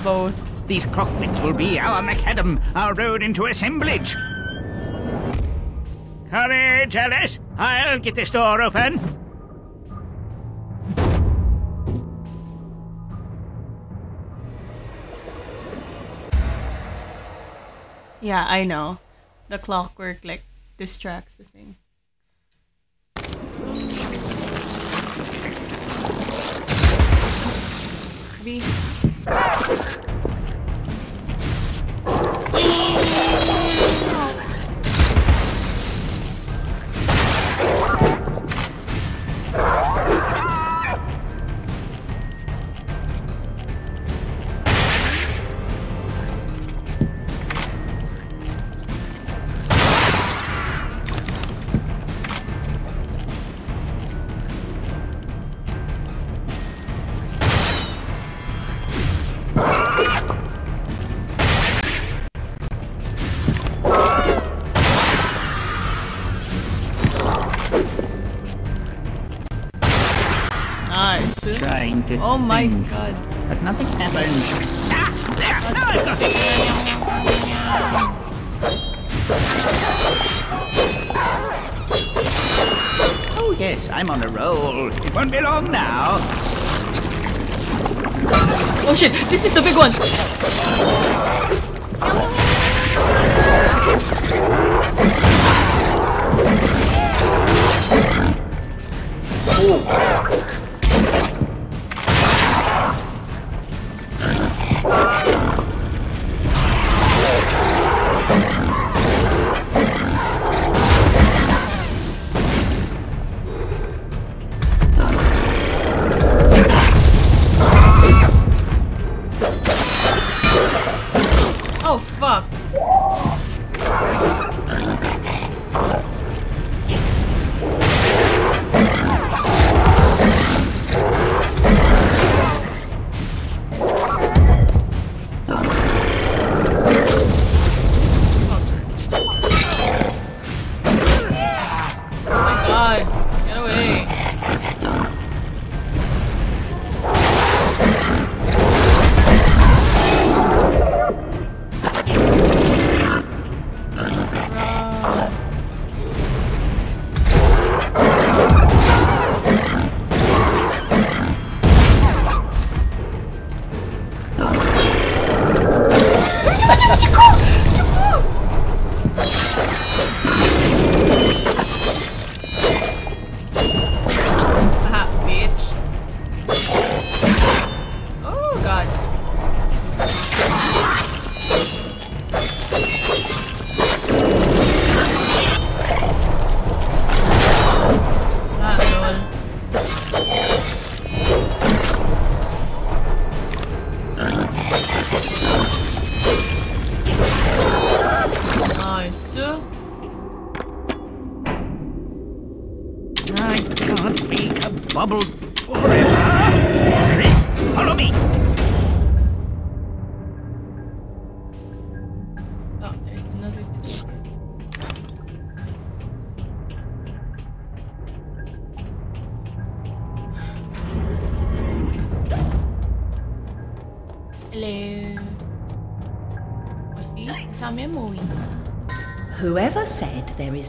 Both. These cockpits will be our macadam, our road into assemblage. Courage, Alice. I'll get this door open. Yeah, I know. The clockwork like distracts the thing. B. Oh my think, god. but nothing happens. Ah, there, now I got. Oh yes, I'm on a roll. It won't be long now. Oh shit, this is the big one! Oh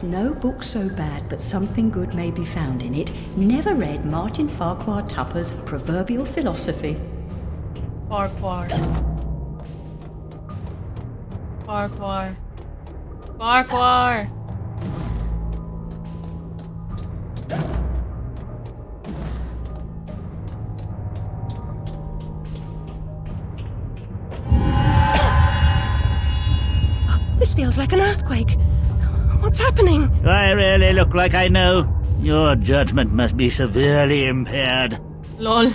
is no book so bad but something good may be found in it never read Martin Farquhar Tupper's proverbial philosophy. Farquhar. Farquhar. Farquhar! This feels like an earthquake. What's happening? I really look like I know? Your judgment must be severely impaired. LOL.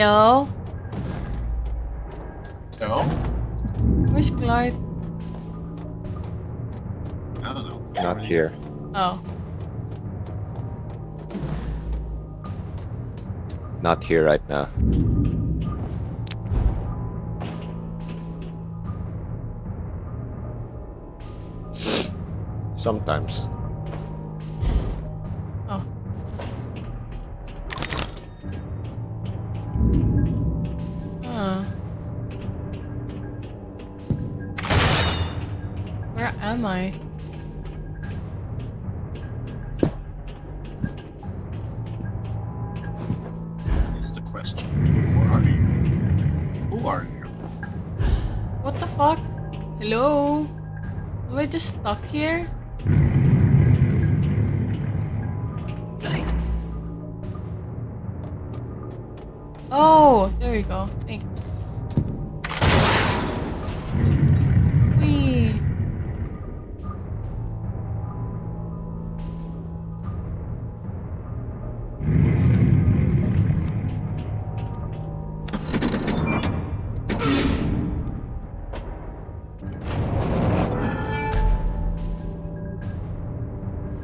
Hello? No? Where's Clyde? I don't know. Not here. Oh. Not here right now. Sometimes.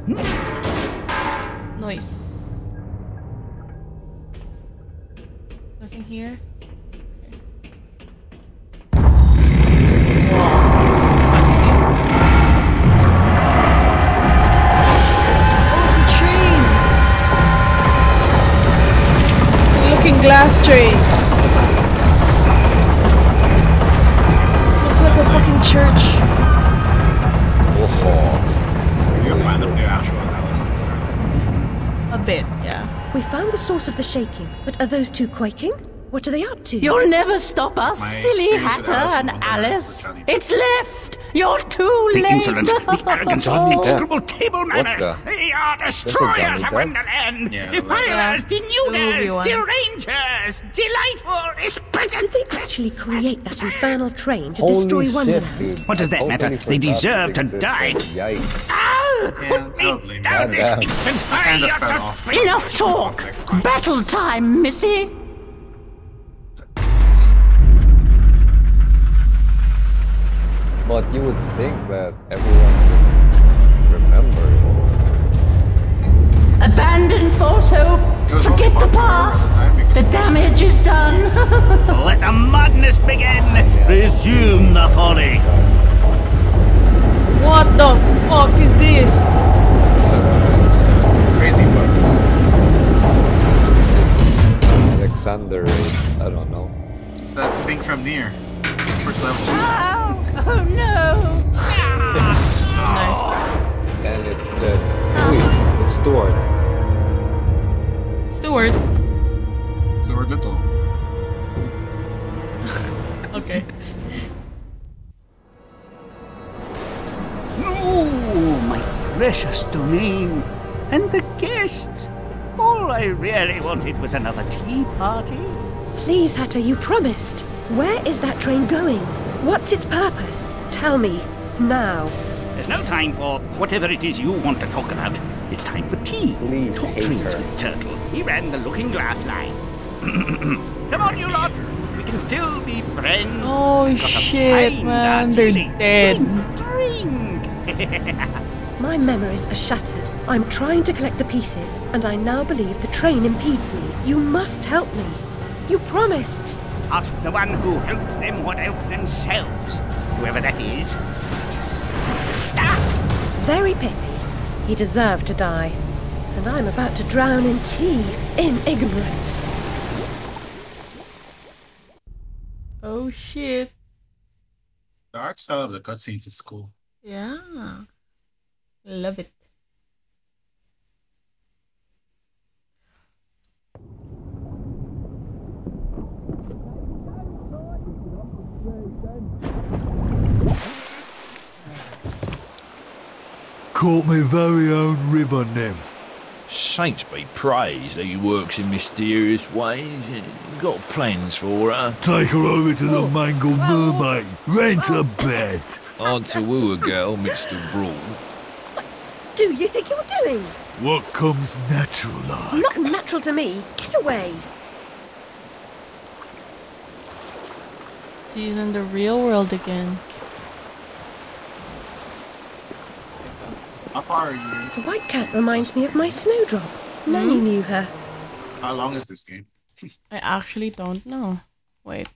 Nice. Nothing here. The source of the shaking, but are those two quaking? What are they up to? You'll never stop us, My silly Hatter and Alice. It's left. You're too The late. insolence, the arrogance, Oh. execrable table manners. the- They are destroyers of Depp? Wonderland. Yeah, Defilers, denuders, derangers, delightful, exquisite. Did they actually create that infernal train to Holy destroy shit, Wonderland? dude. What does that matter? They deserve to die. Yikes. Ah, Yeah, put me down this Goddamn. instant. I kind of Fire fell to off. Enough talk. Battle time, Missy. But you would think that everyone would remember. Abandon false hope. Forget the past. The damage is done. Let the madness begin. Resume the folly. What the fuck is this? It's uh, a crazy bugs. Alexander, I don't know. It's that thing from near. First level. Ow! Oh no! Ah. nice. And it's the. Wait, it's Stuart. Stuart. Stuart Little. Okay. Oh, my precious domain. And the guests. All I really wanted was another tea party. Please, Hatter, you promised. Where is that train going? What's its purpose? Tell me. Now. There's no time for whatever it is you want to talk about. It's time for tea. Please, Talk hate dreams her. with Turtle. He ran the Looking Glass line. Come on, you lot. We can still be friends. Oh shit, man. They're Darjeeling. dead. Drink. My memories are shattered. I'm trying to collect the pieces, and I now believe the train impedes me. You must help me. You promised. Ask the one who helps them what helps themselves. Whoever that is. Ah! Very pithy. He deserved to die. And I'm about to drown in tea, in ignorance. Oh shit. The art style of the cutscenes is cool. Yeah. Love it. Caught my very own river nymph. Saints be praised that he works in mysterious ways. Got plans for her. Take her over to the oh, Mangled Mermaid. Rent a oh. bed. Hard to woo a girl, Mr. Brawl. What do you think you're doing? What comes natural like? Not natural to me. Get away. She's in the real world again. How far are you? The white cat reminds me of my snowdrop. Nanny hmm? knew her. How long is this game? I actually don't know. Wait.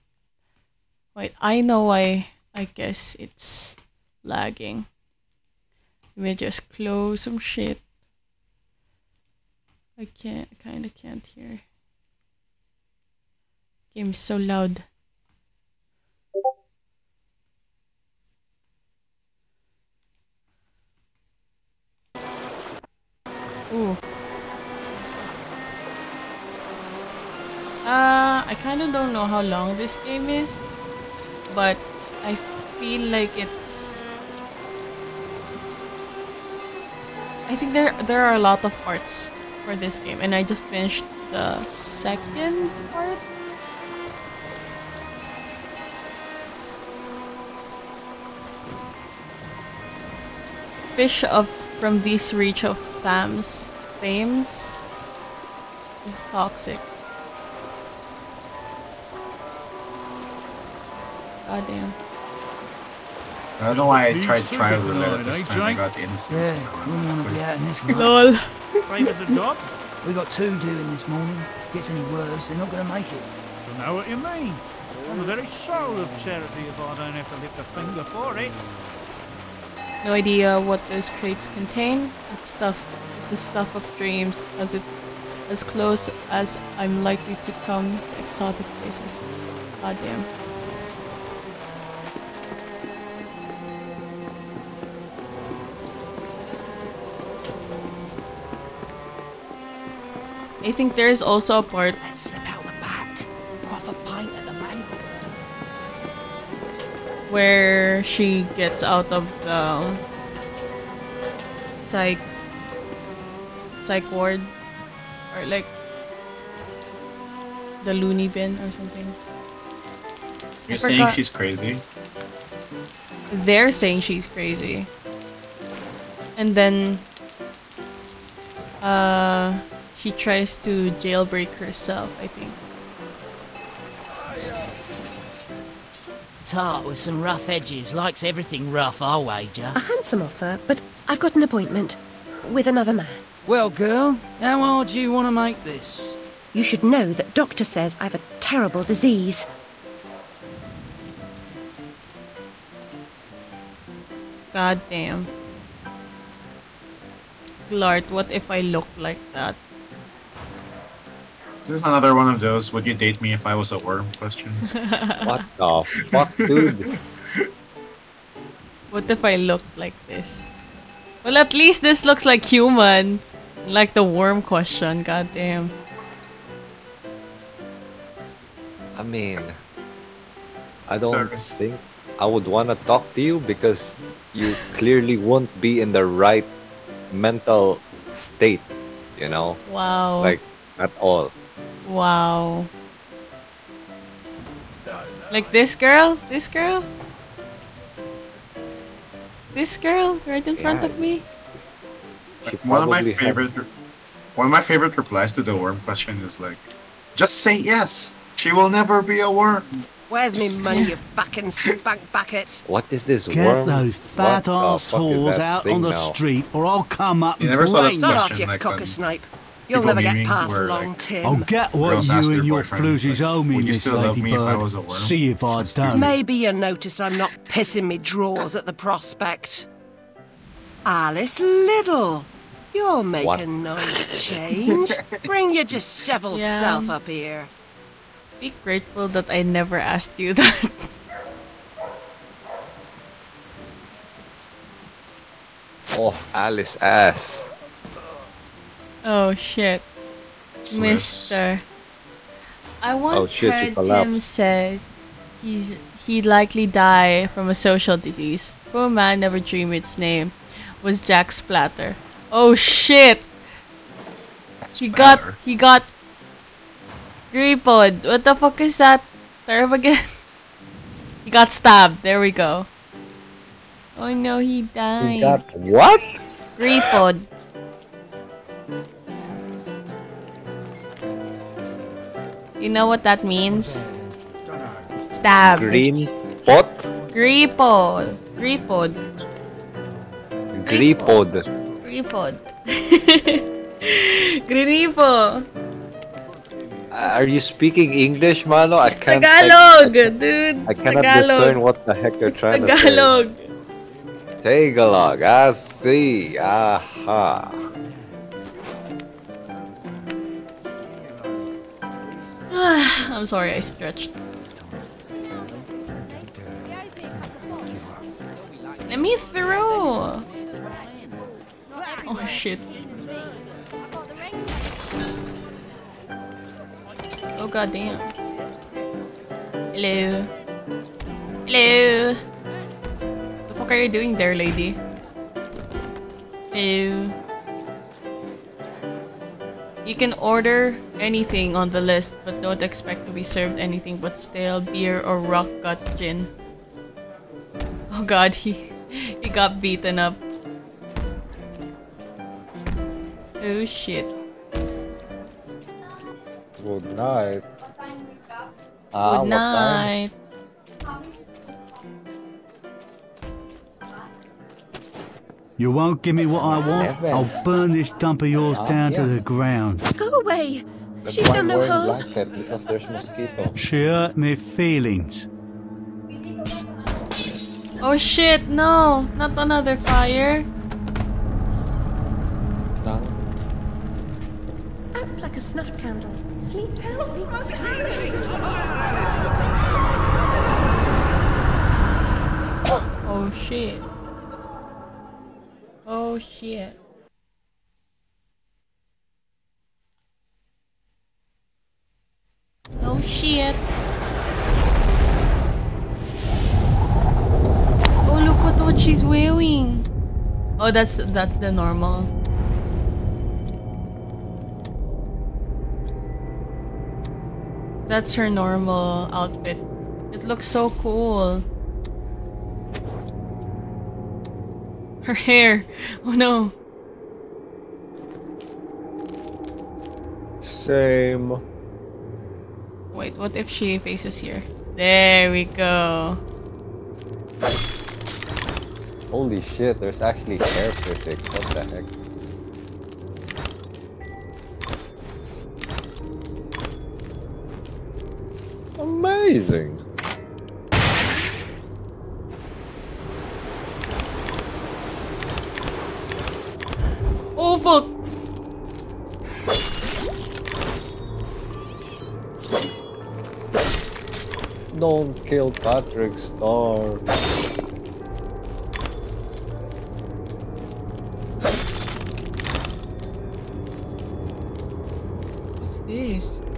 Wait, I know why. I guess it's lagging. Let me just close some shit. I can't, I kinda can't hear. Game's so loud. Ooh. Uh, I kind of don't know how long this game is, but I feel like it's. I think there there are a lot of parts for this game, and I just finished the second part. Fish of from this reach of Thames, Thames is toxic. God damn. I don't know why I Be tried super trial roulette annoying, this eh, time. I Jake? got innocence. Yeah, and I wouldn't went want to be out in this much. Lol. Favour the job? We got two doing this morning. If it Gets any worse, they're not going to make it. Don't know what you mean. I'm the very soul of charity if I don't have to lift a finger for it. No idea what those crates contain. It's stuff. It's the stuff of dreams, as it as close as I'm likely to come to exotic places. God damn. I think there is also a part where she gets out of the psych psych ward or like the loony bin or something. You're saying she's crazy? They're saying she's crazy. And then uh she tries to jailbreak herself, I think. Tart with some rough edges. Likes everything rough, I'll wager. A handsome offer, but I've got an appointment with another man. Well, girl, how hard do you want to make this? You should know that doctor says I've a terrible disease. God damn. Glart, what if I look like that? This another one of those would you date me if I was a worm questions. What the fuck, dude? What if I looked like this? Well, at least this looks like human. Like the worm question, goddamn. I mean, I don't think I would want to talk to you because you clearly won't be in the right mental state, you know? Wow. Like, at all. Wow. Like this girl? This girl? This girl right in front Yeah. of me? Like, one of my probably had- favorite one of my favorite replies to the worm question is like just say yes. She will never be a worm. Where's me money, you fucking spank bucket? What is this Get worm? those fat What ass fuck whores out on the now? street, or I'll come up You and never saw that blame off, question you like cocker um, snipe. You'll people never get past where, long like, Tim. I'll get what you and your boyfriend, floozies like, owe me, "Would you Miss still love me if I Ladybird. was a worm?" See if I don't. Maybe you noticed I'm not pissing me drawers at the prospect. Alice Liddell, you're making nice change. Bring your disheveled Yeah. self up here. Be grateful that I never asked you that. Oh, Alice ass. Oh shit. Mister. I oh, once Oh, shit, heard. Tim say he's he'd likely die from a social disease. Poor man never dreamed its name was Jack Splatter. Oh shit! He got he got Gripod. What the fuck is that term again? he got stabbed. There we go. Oh no, he died. He got what? Gripod. You know what that means? Stab. Green pot? Gripod. Gripod. Gripod. Gripod. Grinipo. Are you speaking English, Mano? I can't. Tagalog, dude. I cannot Tagalog. discern what the heck they're trying Tagalog. to say. Tagalog. I see. Aha. I'm sorry, I stretched. Let me through. Oh shit. Oh god damn. Hello. Hello. The fuck are you doing there, lady? Hello. You can order anything on the list, but don't expect to be served anything but stale beer or rock gut gin. Oh god, he he got beaten up. Oh shit. Good night. Ah, Good night. You won't give me what I want? I'll burn this dump of yours Ah, down to the ground. Go away. That's She's done I'm no harm. blanket because there's mosquito. She hurt me feelings. Oh shit, no! Not another fire. No. Act like a snuff candle. Sleeps the sleep. Oh shit. Oh shit. Oh shit. Oh look at what she's wearing. Oh that's that's the normal. That's her normal outfit. It looks so cool. Her hair. Oh no. Same. Wait, what if she faces here? There we go. Holy shit, there's actually hair physics. What the heck? Amazing. fuck! Don't kill Patrick Star. What's this?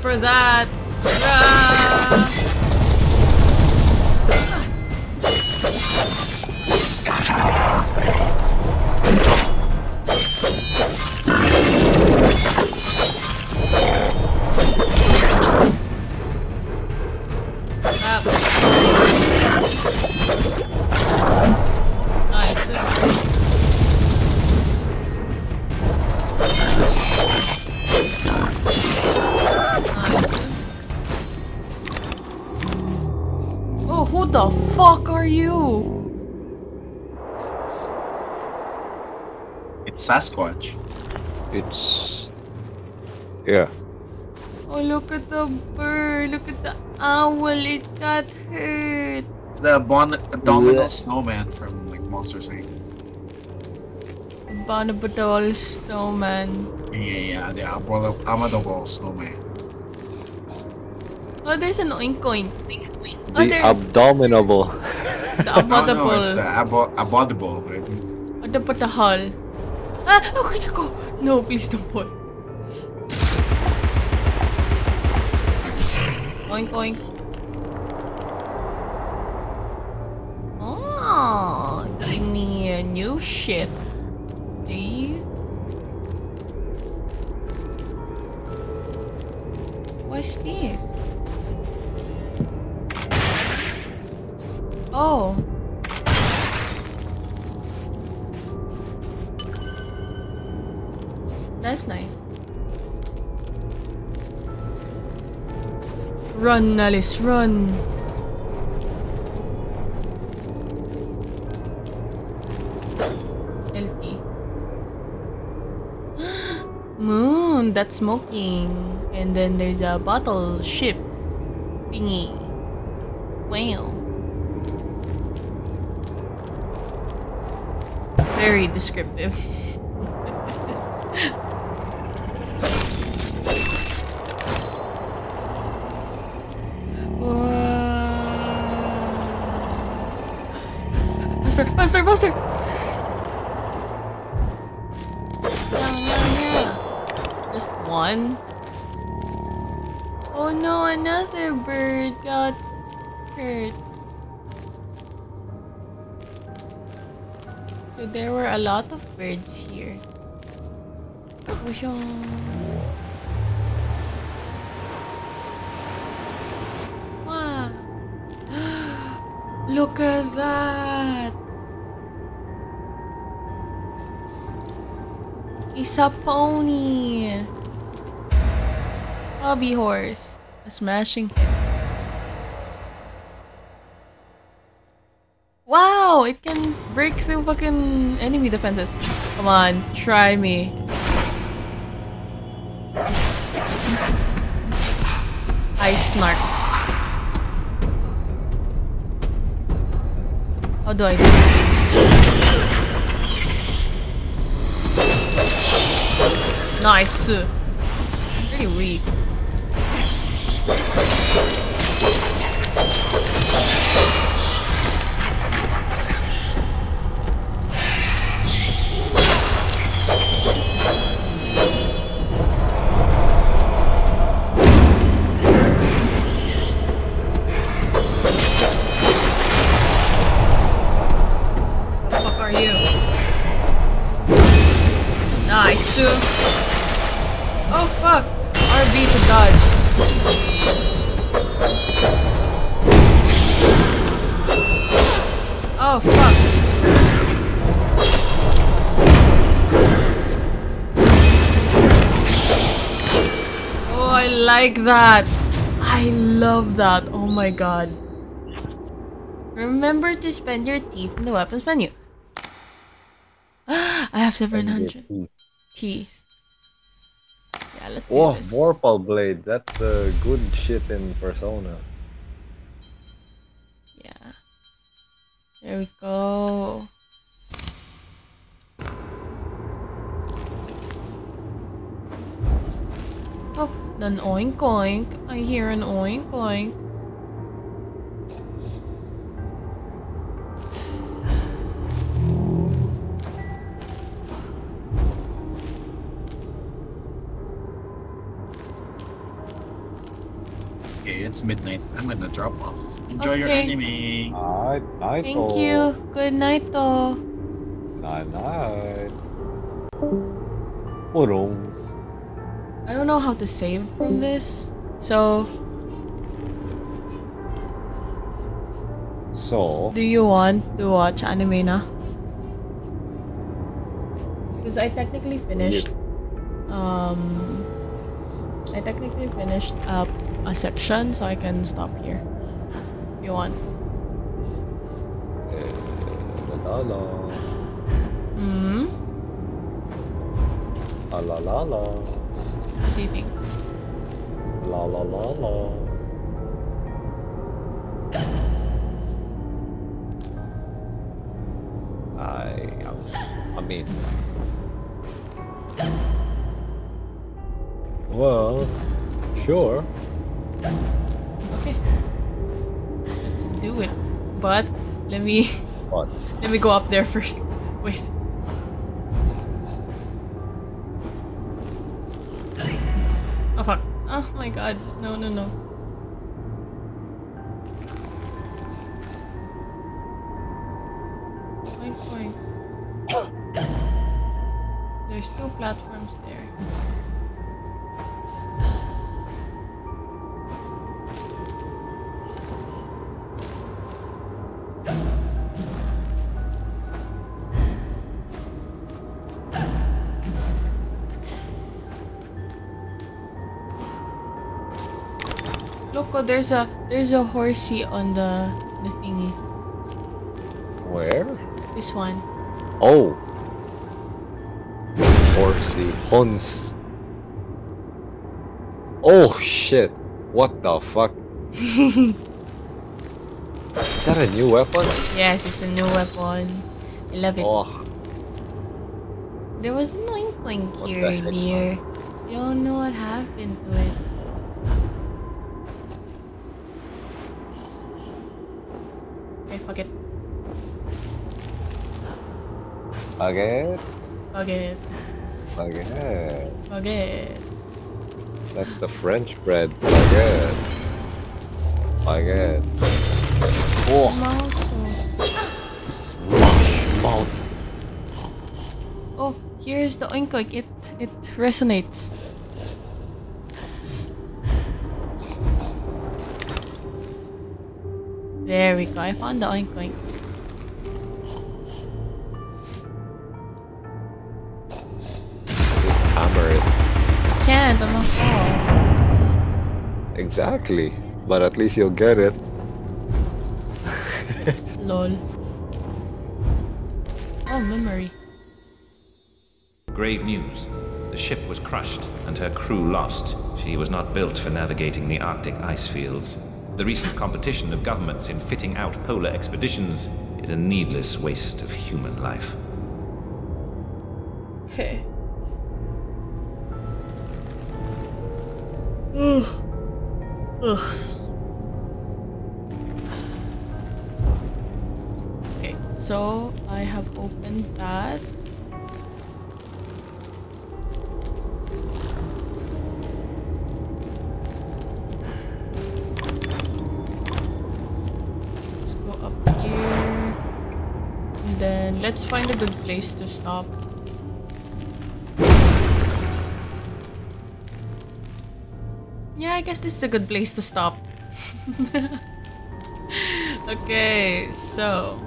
For that. Sasquatch. It's yeah. Oh, look at the bird. Look at the owl. It got hurt. It's the abon- abominable snowman from like Monsters Inc. Abominable snowman. Yeah, yeah, the abominable abominable snowman. Oh, there's an oink oink. Oh, The there. abdominable. the No, abominable. no, it's the abo- abominable, right? Oh, what about the hull? Ah, oh, go? No, please don't fall. Oink oink. Oh, give me a new shit. Steve. What's this? Oh. That's nice. Run, Alice, run. LT. Moon, that's smoking. And then there's a bottle ship thingy. Wow. Very descriptive. Were a lot of birds here. Wow. Look at that. It's a pony. Hobby horse. A smashing. Wow, it can break through fucking enemy defenses. Come on, try me. I snark. How do I do? Nice. Pretty weak. That. I love that. Oh my god. Remember to spend your teeth in the weapons menu. I have 700 teeth. Yeah, let's do Whoa, this. Vorpal Blade. That's the good shit in Persona. Yeah. There we go. An oink oink. I hear an oink oink. Okay, it's midnight. I'm gonna drop off. Enjoy your anime. Night, night. Thank you. Good night, though. Night, night. Boom. I don't know how to save from this, so So, do you want to watch anime now? Because I technically finished. Um, I technically finished up a section, so I can stop here. If you want. la la la. Hmm. La la la la. What do you think? La la la la. I, I mean, well, sure. Okay. Let's do it. But let me What? let me go up there first. Wait. Oh fuck. Oh my god. No no no. Oink oink. There's two platforms there. Look, there's a there's a horsey on the the thingy. Where? This one. Oh. Horsey. Hons. Oh shit. What the fuck? Is that a new weapon? yes, it's a new weapon. I love it. Oh, There was an oink oink What here earlier. You don't know what happened to it. Okay, fuck it. again? Fuck it. Fuck it. That's the French bread. Again. Again. Oh, Mouse. smash mouth. Oh, here's the oink oink. It it resonates. There we go. I found the oink oink. Just hammer it. Can't. I'm not fall. Exactly. But at least you'll get it. Lol. Oh, memory. Grave news. The ship was crushed and her crew lost. She was not built for navigating the Arctic ice fields. The recent competition of governments in fitting out polar expeditions is a needless waste of human life. Okay. Ugh. Ugh. Okay, so I have opened that. Let's find a good place to stop. Yeah, I guess this is a good place to stop. okay, so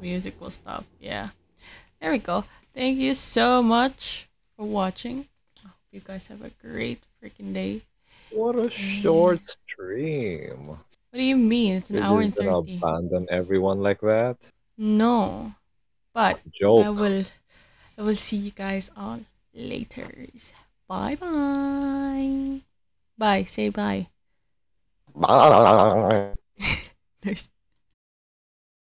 music will stop. Yeah, there we go. Thank you so much for watching. I hope you guys have a great freaking day. What a short stream. What do you mean? It's an You're hour and gonna thirty. abandon everyone like that? No, but I will. I will see you guys all later. Bye bye. Bye. Say bye. Bye.